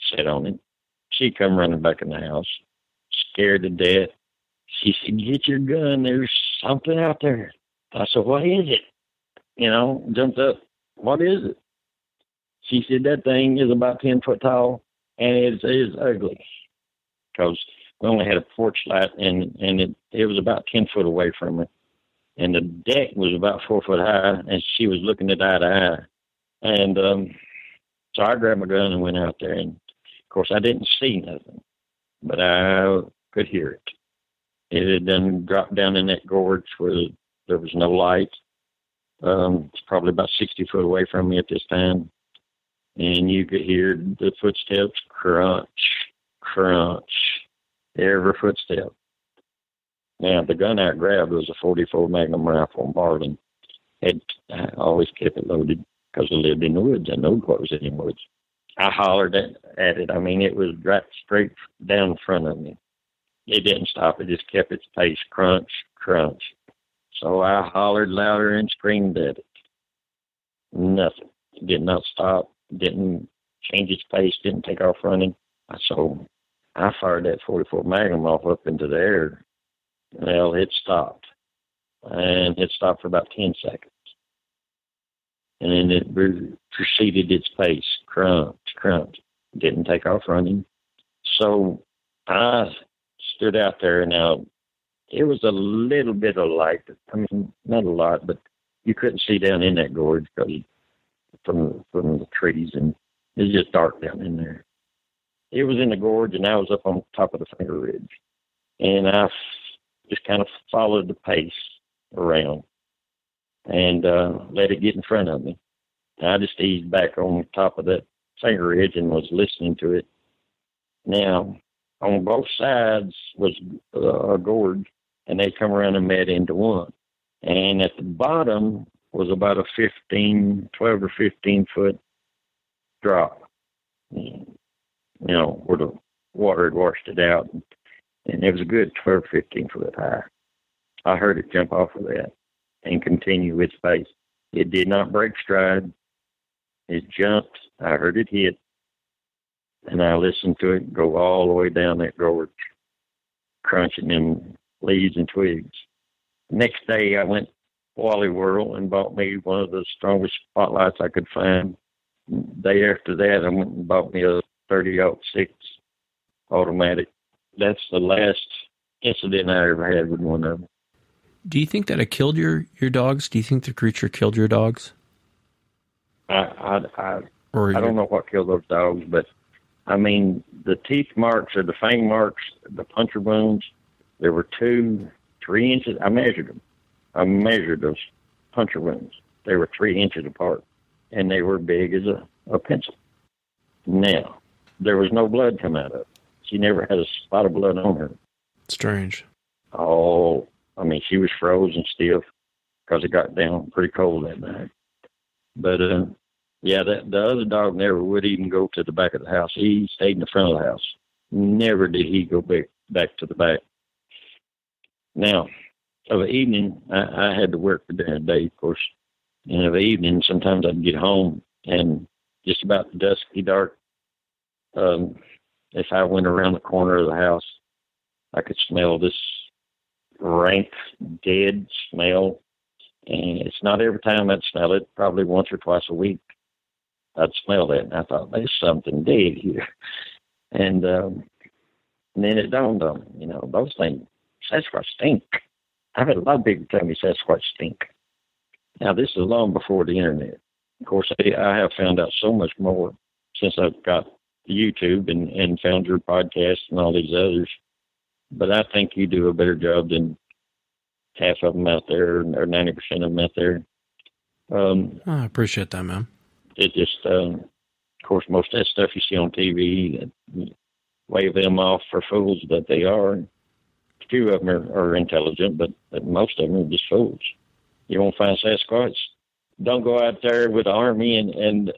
S10: sat on it. She come running back in the house, scared to death. She said, "Get your gun. There's something out there." I said, "What is it?" You know, jumped up. What is it? She said, "That thing is about ten foot tall, and it is ugly." Because we only had a porch light, and and it it was about ten foot away from it, and the deck was about four foot high, and she was looking at eye to eye, and um, so I grabbed my gun and went out there, and of course, I didn't see nothing, but I could hear it. It had then dropped down in that gorge where there was no light. Um, it's probably about 60 foot away from me at this time. And you could hear the footsteps crunch, crunch, every footstep. Now, the gun I grabbed was a 44 Magnum rifle, Marlin. Had, I always kept it loaded because I lived in the woods. I know what was in the woods. I hollered at, at it. I mean, it was right straight down in front of me. It didn't stop. It just kept its pace, crunch, crunch. So I hollered louder and screamed at it. Nothing. It did not stop. Didn't change its pace. Didn't take off running. So I fired that 44 Magnum off up into the air. Well, it stopped. And it stopped for about 10 seconds and then it proceeded its pace, crunch, crunch. Didn't take off running. So I stood out there. And now, it was a little bit of light. I mean, not a lot, but you couldn't see down in that gorge because from from the trees, and it was just dark down in there. It was in the gorge, and I was up on top of the finger ridge, and I just kind of followed the pace around and uh, let it get in front of me. And I just eased back on top of that finger ridge and was listening to it. Now, on both sides was uh, a gorge, and they come around and met into one. And at the bottom was about a 15, 12 or 15 foot drop, you know, where the water had washed it out. And it was a good 12, 15 foot high. I heard it jump off of that and continue its pace. It did not break stride. It jumped. I heard it hit. And I listened to it go all the way down that gorge, crunching them leaves and twigs. Next day, I went Wally World and bought me one of the strongest spotlights I could find. Day after that, I went and bought me a 30 six automatic. That's the last incident I ever had with one of them.
S7: Do you think that it killed your, your dogs? Do you think the creature killed your dogs?
S10: I I I,
S7: or
S10: I don't know what killed those dogs, but I mean the teeth marks or the fang marks, the puncture wounds. There were two, three inches. I measured them. I measured those puncture wounds. They were three inches apart, and they were big as a, a pencil. Now, there was no blood come out of it. She never had a spot of blood on her.
S7: Strange.
S10: Oh, I mean, she was frozen stiff because it got down pretty cold that night. But uh, yeah, that the other dog never would even go to the back of the house. He stayed in the front of the house. Never did he go back back to the back. Now, of the evening, I, I had to work during the day, of course. And of the evening, sometimes I'd get home and just about the dusky dark. Um, if I went around the corner of the house, I could smell this rank, dead smell. And it's not every time I'd smell it, probably once or twice a week. I'd smell that, and I thought, there's something dead here. And, um, and then it dawned on me, you know, those things, Sasquatch stink. I've had a lot of people tell me Sasquatch stink. Now, this is long before the internet. Of course, I, have found out so much more since I've got YouTube and, and found your podcast and all these others. But I think you do a better job than half of them out there, or 90% of them out there. Um,
S7: I appreciate that, man.
S10: It just, um, of course, most of that stuff you see on TV, that wave them off for fools that they are. A few of them are, are intelligent, but, but most of them are just fools. You won't find Sasquatch. Don't go out there with the army and, and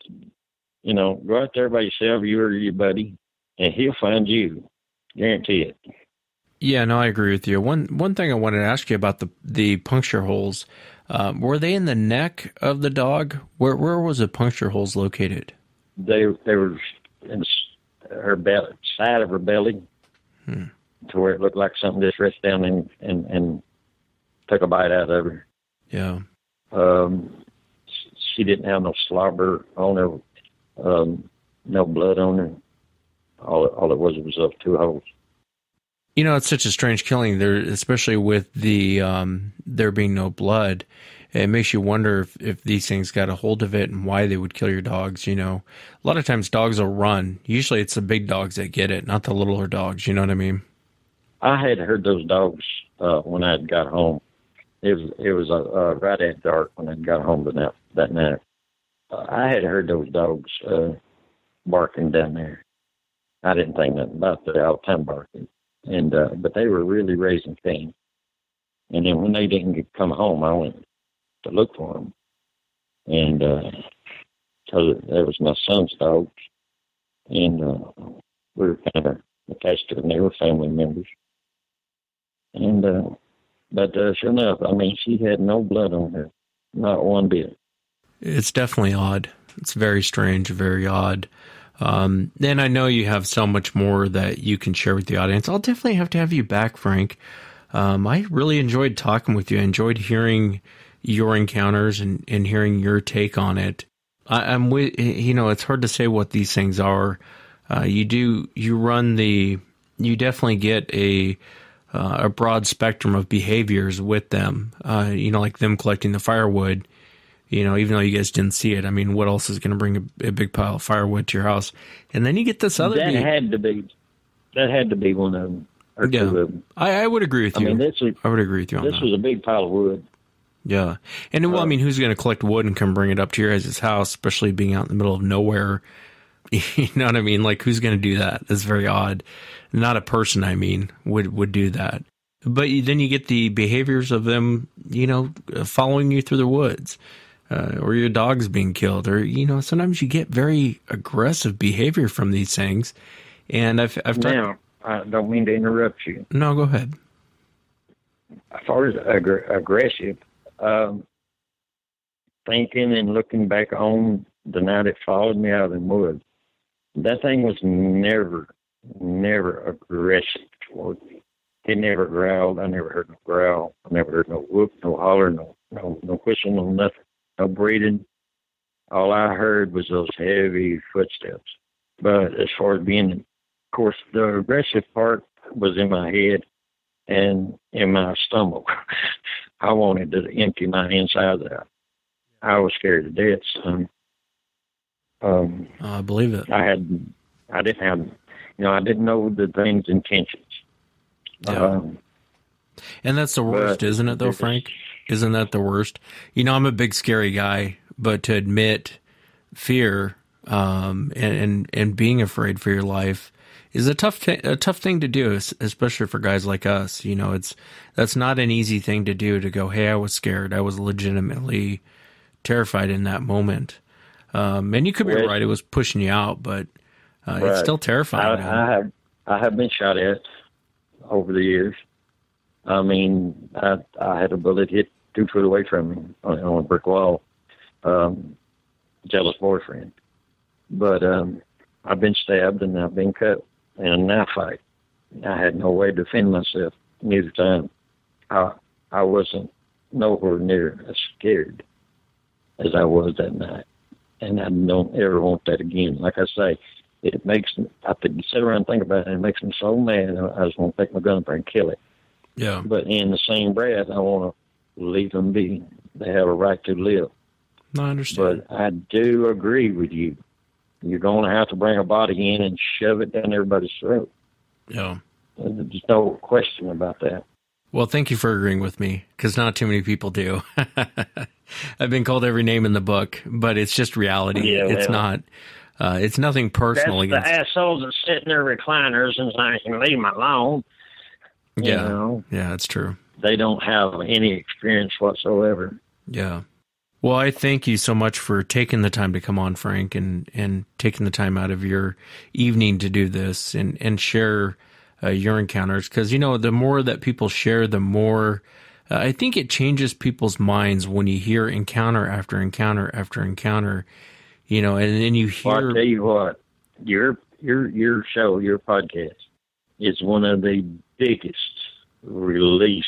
S10: you know, go out there by yourself, you or your buddy, and he'll find you. Guarantee it.
S7: Yeah, no, I agree with you. One one thing I wanted to ask you about the the puncture holes. Um, were they in the neck of the dog? Where where was the puncture holes located?
S10: They they were in her belly, side of her belly,
S7: hmm.
S10: to where it looked like something just reached down and and, and took a bite out of her.
S7: Yeah.
S10: Um, she didn't have no slobber on her, um, no blood on her. All all it was was of two holes.
S7: You know, it's such a strange killing there, especially with the um, there being no blood. It makes you wonder if, if these things got a hold of it and why they would kill your dogs. You know, a lot of times dogs will run. Usually, it's the big dogs that get it, not the littler dogs. You know what I mean?
S10: I had heard those dogs uh, when I got home. It was it was uh, uh, right at dark when I got home that that night. Uh, I had heard those dogs uh, barking down there. I didn't think nothing about that all the time barking and uh, but they were really raising Cain. And then when they didn't come home, I went to look for them, and uh, so that was my son's dogs, and uh, we were kind of attached to them. They were family members, and uh, but uh, sure enough, I mean, she had no blood on her, not one bit.
S7: It's definitely odd. It's very strange, very odd. Um, and I know you have so much more that you can share with the audience. I'll definitely have to have you back, Frank. Um, I really enjoyed talking with you. I enjoyed hearing your encounters and, and hearing your take on it. I, am with, you know, it's hard to say what these things are. Uh, you do, you run the, you definitely get a, uh, a broad spectrum of behaviors with them. Uh, you know, like them collecting the firewood. You know, even though you guys didn't see it, I mean, what else is going to bring a, a, big pile of firewood to your house? And then you get this other.
S10: That had to be. That had to be one of them. Or
S7: yeah,
S10: two of them.
S7: I, I would agree with
S10: I
S7: you.
S10: mean, this was,
S7: I would agree with you on
S10: this
S7: that.
S10: was a big pile of wood.
S7: Yeah, and well, I uh, mean, who's going to collect wood and come bring it up to your guys' house, especially being out in the middle of nowhere? You know what I mean? Like, who's going to do that? That's very odd. Not a person, I mean, would would do that. But then you get the behaviors of them, you know, following you through the woods, uh, or your dog's being killed, or you know, sometimes you get very aggressive behavior from these things. And I've I've talked-
S10: Now, I don't mean to interrupt you.
S7: no, go ahead.
S10: As far as aggr- aggressive, um, thinking and looking back on the night it followed me out of the woods, that thing was never, never aggressive toward me. It never growled. I never heard no growl. I never heard no whoop, no holler, no no no whistle, no nothing, no breathing. All I heard was those heavy footsteps. But as far as being, of course, the aggressive part was in my head and in my stomach. I wanted to empty my insides out. I was scared to death, son. Um,
S7: I believe it.
S10: I had, I didn't have, you know, I didn't know the thing's intentions.
S7: Yeah.
S10: Um,
S7: And that's the worst, isn't it, though, Frank? Isn't that the worst? You know, I'm a big scary guy, but to admit fear um, and, and and being afraid for your life is a tough th- a tough thing to do, especially for guys like us. You know, it's that's not an easy thing to do. To go, hey, I was scared. I was legitimately terrified in that moment. Um, and you could be
S10: Right.
S7: right; it was pushing you out, but uh, it's still terrifying.
S10: I, I have I have been shot at over the years. I mean, I I had a bullet hit two foot away from me on, on a brick wall. Um, jealous boyfriend, but um, I've been stabbed and I've been cut in a knife fight. I had no way to defend myself neither time. I I wasn't nowhere near as scared as I was that night, and I don't ever want that again. Like I say, it makes me, I think sit around and think about it, and it makes me so mad. I just want to take my gun up and kill it.
S7: yeah,
S10: But in the same breath, I want to leave them be. They have a right to live.
S7: I understand.
S10: But I do agree with you. You're going to have to bring a body in and shove it down everybody's throat.
S7: yeah.
S10: There's no question about that.
S7: Well, thank you for agreeing with me because not too many people do. I've been called every name in the book, but it's just reality.
S10: Yeah,
S7: it's
S10: well.
S7: not. Uh, it's nothing personal
S10: That's the
S7: against.
S10: assholes that sit in their recliners and saying, leave me alone. You
S7: yeah,
S10: know,
S7: yeah, it's true.
S10: They don't have any experience whatsoever.
S7: Yeah. Well, I thank you so much for taking the time to come on, Frank, and and taking the time out of your evening to do this and and share uh, your encounters because you know the more that people share, the more. Uh, I think it changes people's minds when you hear encounter after encounter after encounter, you know, and then you
S10: Well, I
S7: hear
S10: tell you what, your your your show, your podcast, is one of the biggest release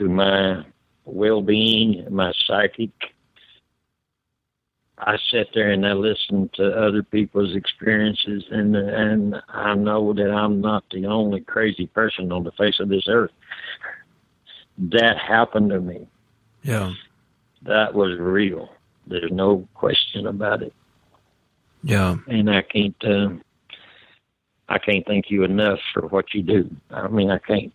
S10: to my well being, my psychic. I sit there and I listen to other people's experiences, and and I know that I'm not the only crazy person on the face of this earth. That happened to me.
S7: yeah
S10: That was real. There's no question about it
S7: yeah
S10: and I can't uh, I can't thank you enough for what you do. I mean, I can't.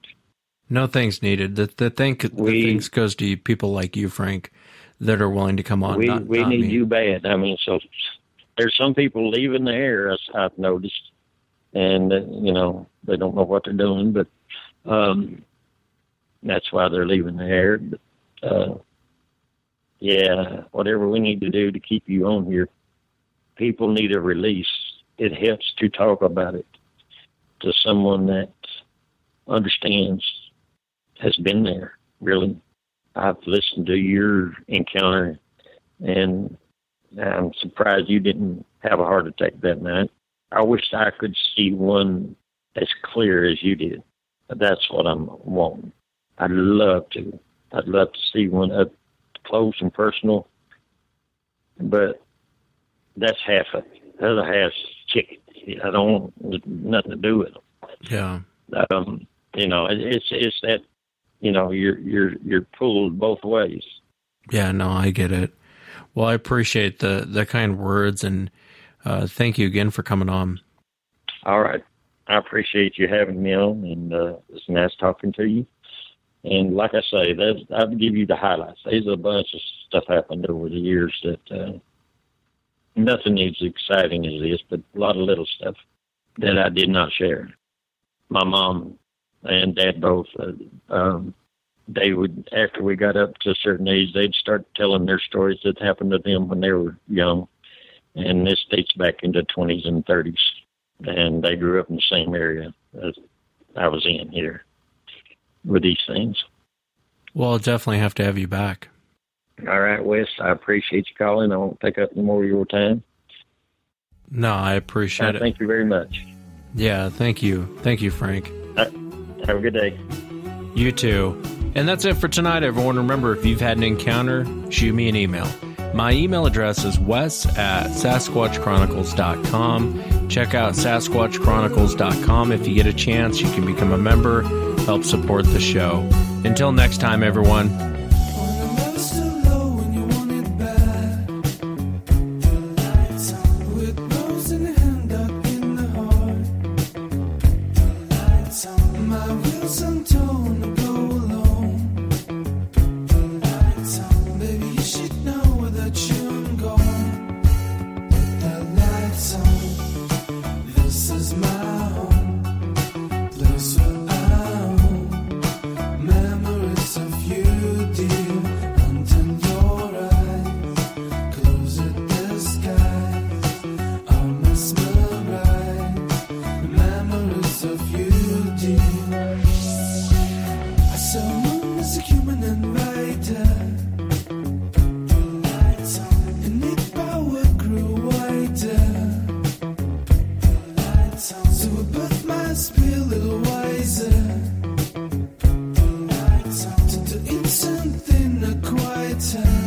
S7: No thanks needed. The the thank the
S10: We-
S7: thanks goes to people like you, Frank, that are willing to come on.
S10: we
S7: not,
S10: we
S7: not
S10: need
S7: me.
S10: you bad. I mean, so there's some people leaving the air. as I've noticed, and uh, you know they don't know what they're doing, but um, that's why they're leaving the air. But, uh, yeah, whatever we need to do to keep you on here, people need a release. It helps to talk about it to someone that understands, has been there. Really, I've listened to your encounter, and I'm surprised you didn't have a heart attack that night. I wish I could see one as clear as you did. That's what I'm wanting. I'd love to. I'd love to see one up close and personal, but that's half of it. The other half's chicken. I don't want nothing to do with them.
S7: Yeah.
S10: Um, You know, it's it's that you know you're you're you're pulled both ways.
S7: Yeah, no, I get it. Well, I appreciate the the kind words and uh, thank you again for coming on.
S10: All right, I appreciate you having me on, and uh, it's nice talking to you. And like I say, there's, I'll give you the highlights. There's a bunch of stuff happened over the years that uh, nothing as exciting as this, but a lot of little stuff that I did not share. My mom and dad both, uh, um, they would, after we got up to a certain age, they'd start telling their stories that happened to them when they were young. And this dates back into 20s and 30s. And they grew up in the same area as I was in here with these things.
S7: Well, I'll definitely have to have you back.
S10: All right, Wes, I appreciate you calling. I won't take up any more of your time.
S7: No, I appreciate
S10: Uh,
S7: it.
S10: Thank you very much.
S7: Yeah, thank you. Thank you, Frank.
S10: Uh, have a good day.
S7: You too. And that's it for tonight, everyone. Remember, if you've had an encounter, shoot me an email. My email address is wes at sasquatchchronicles.com. Check out sasquatchchronicles.com. If you get a chance, you can become a member, help support the show. Until next time, everyone, guitar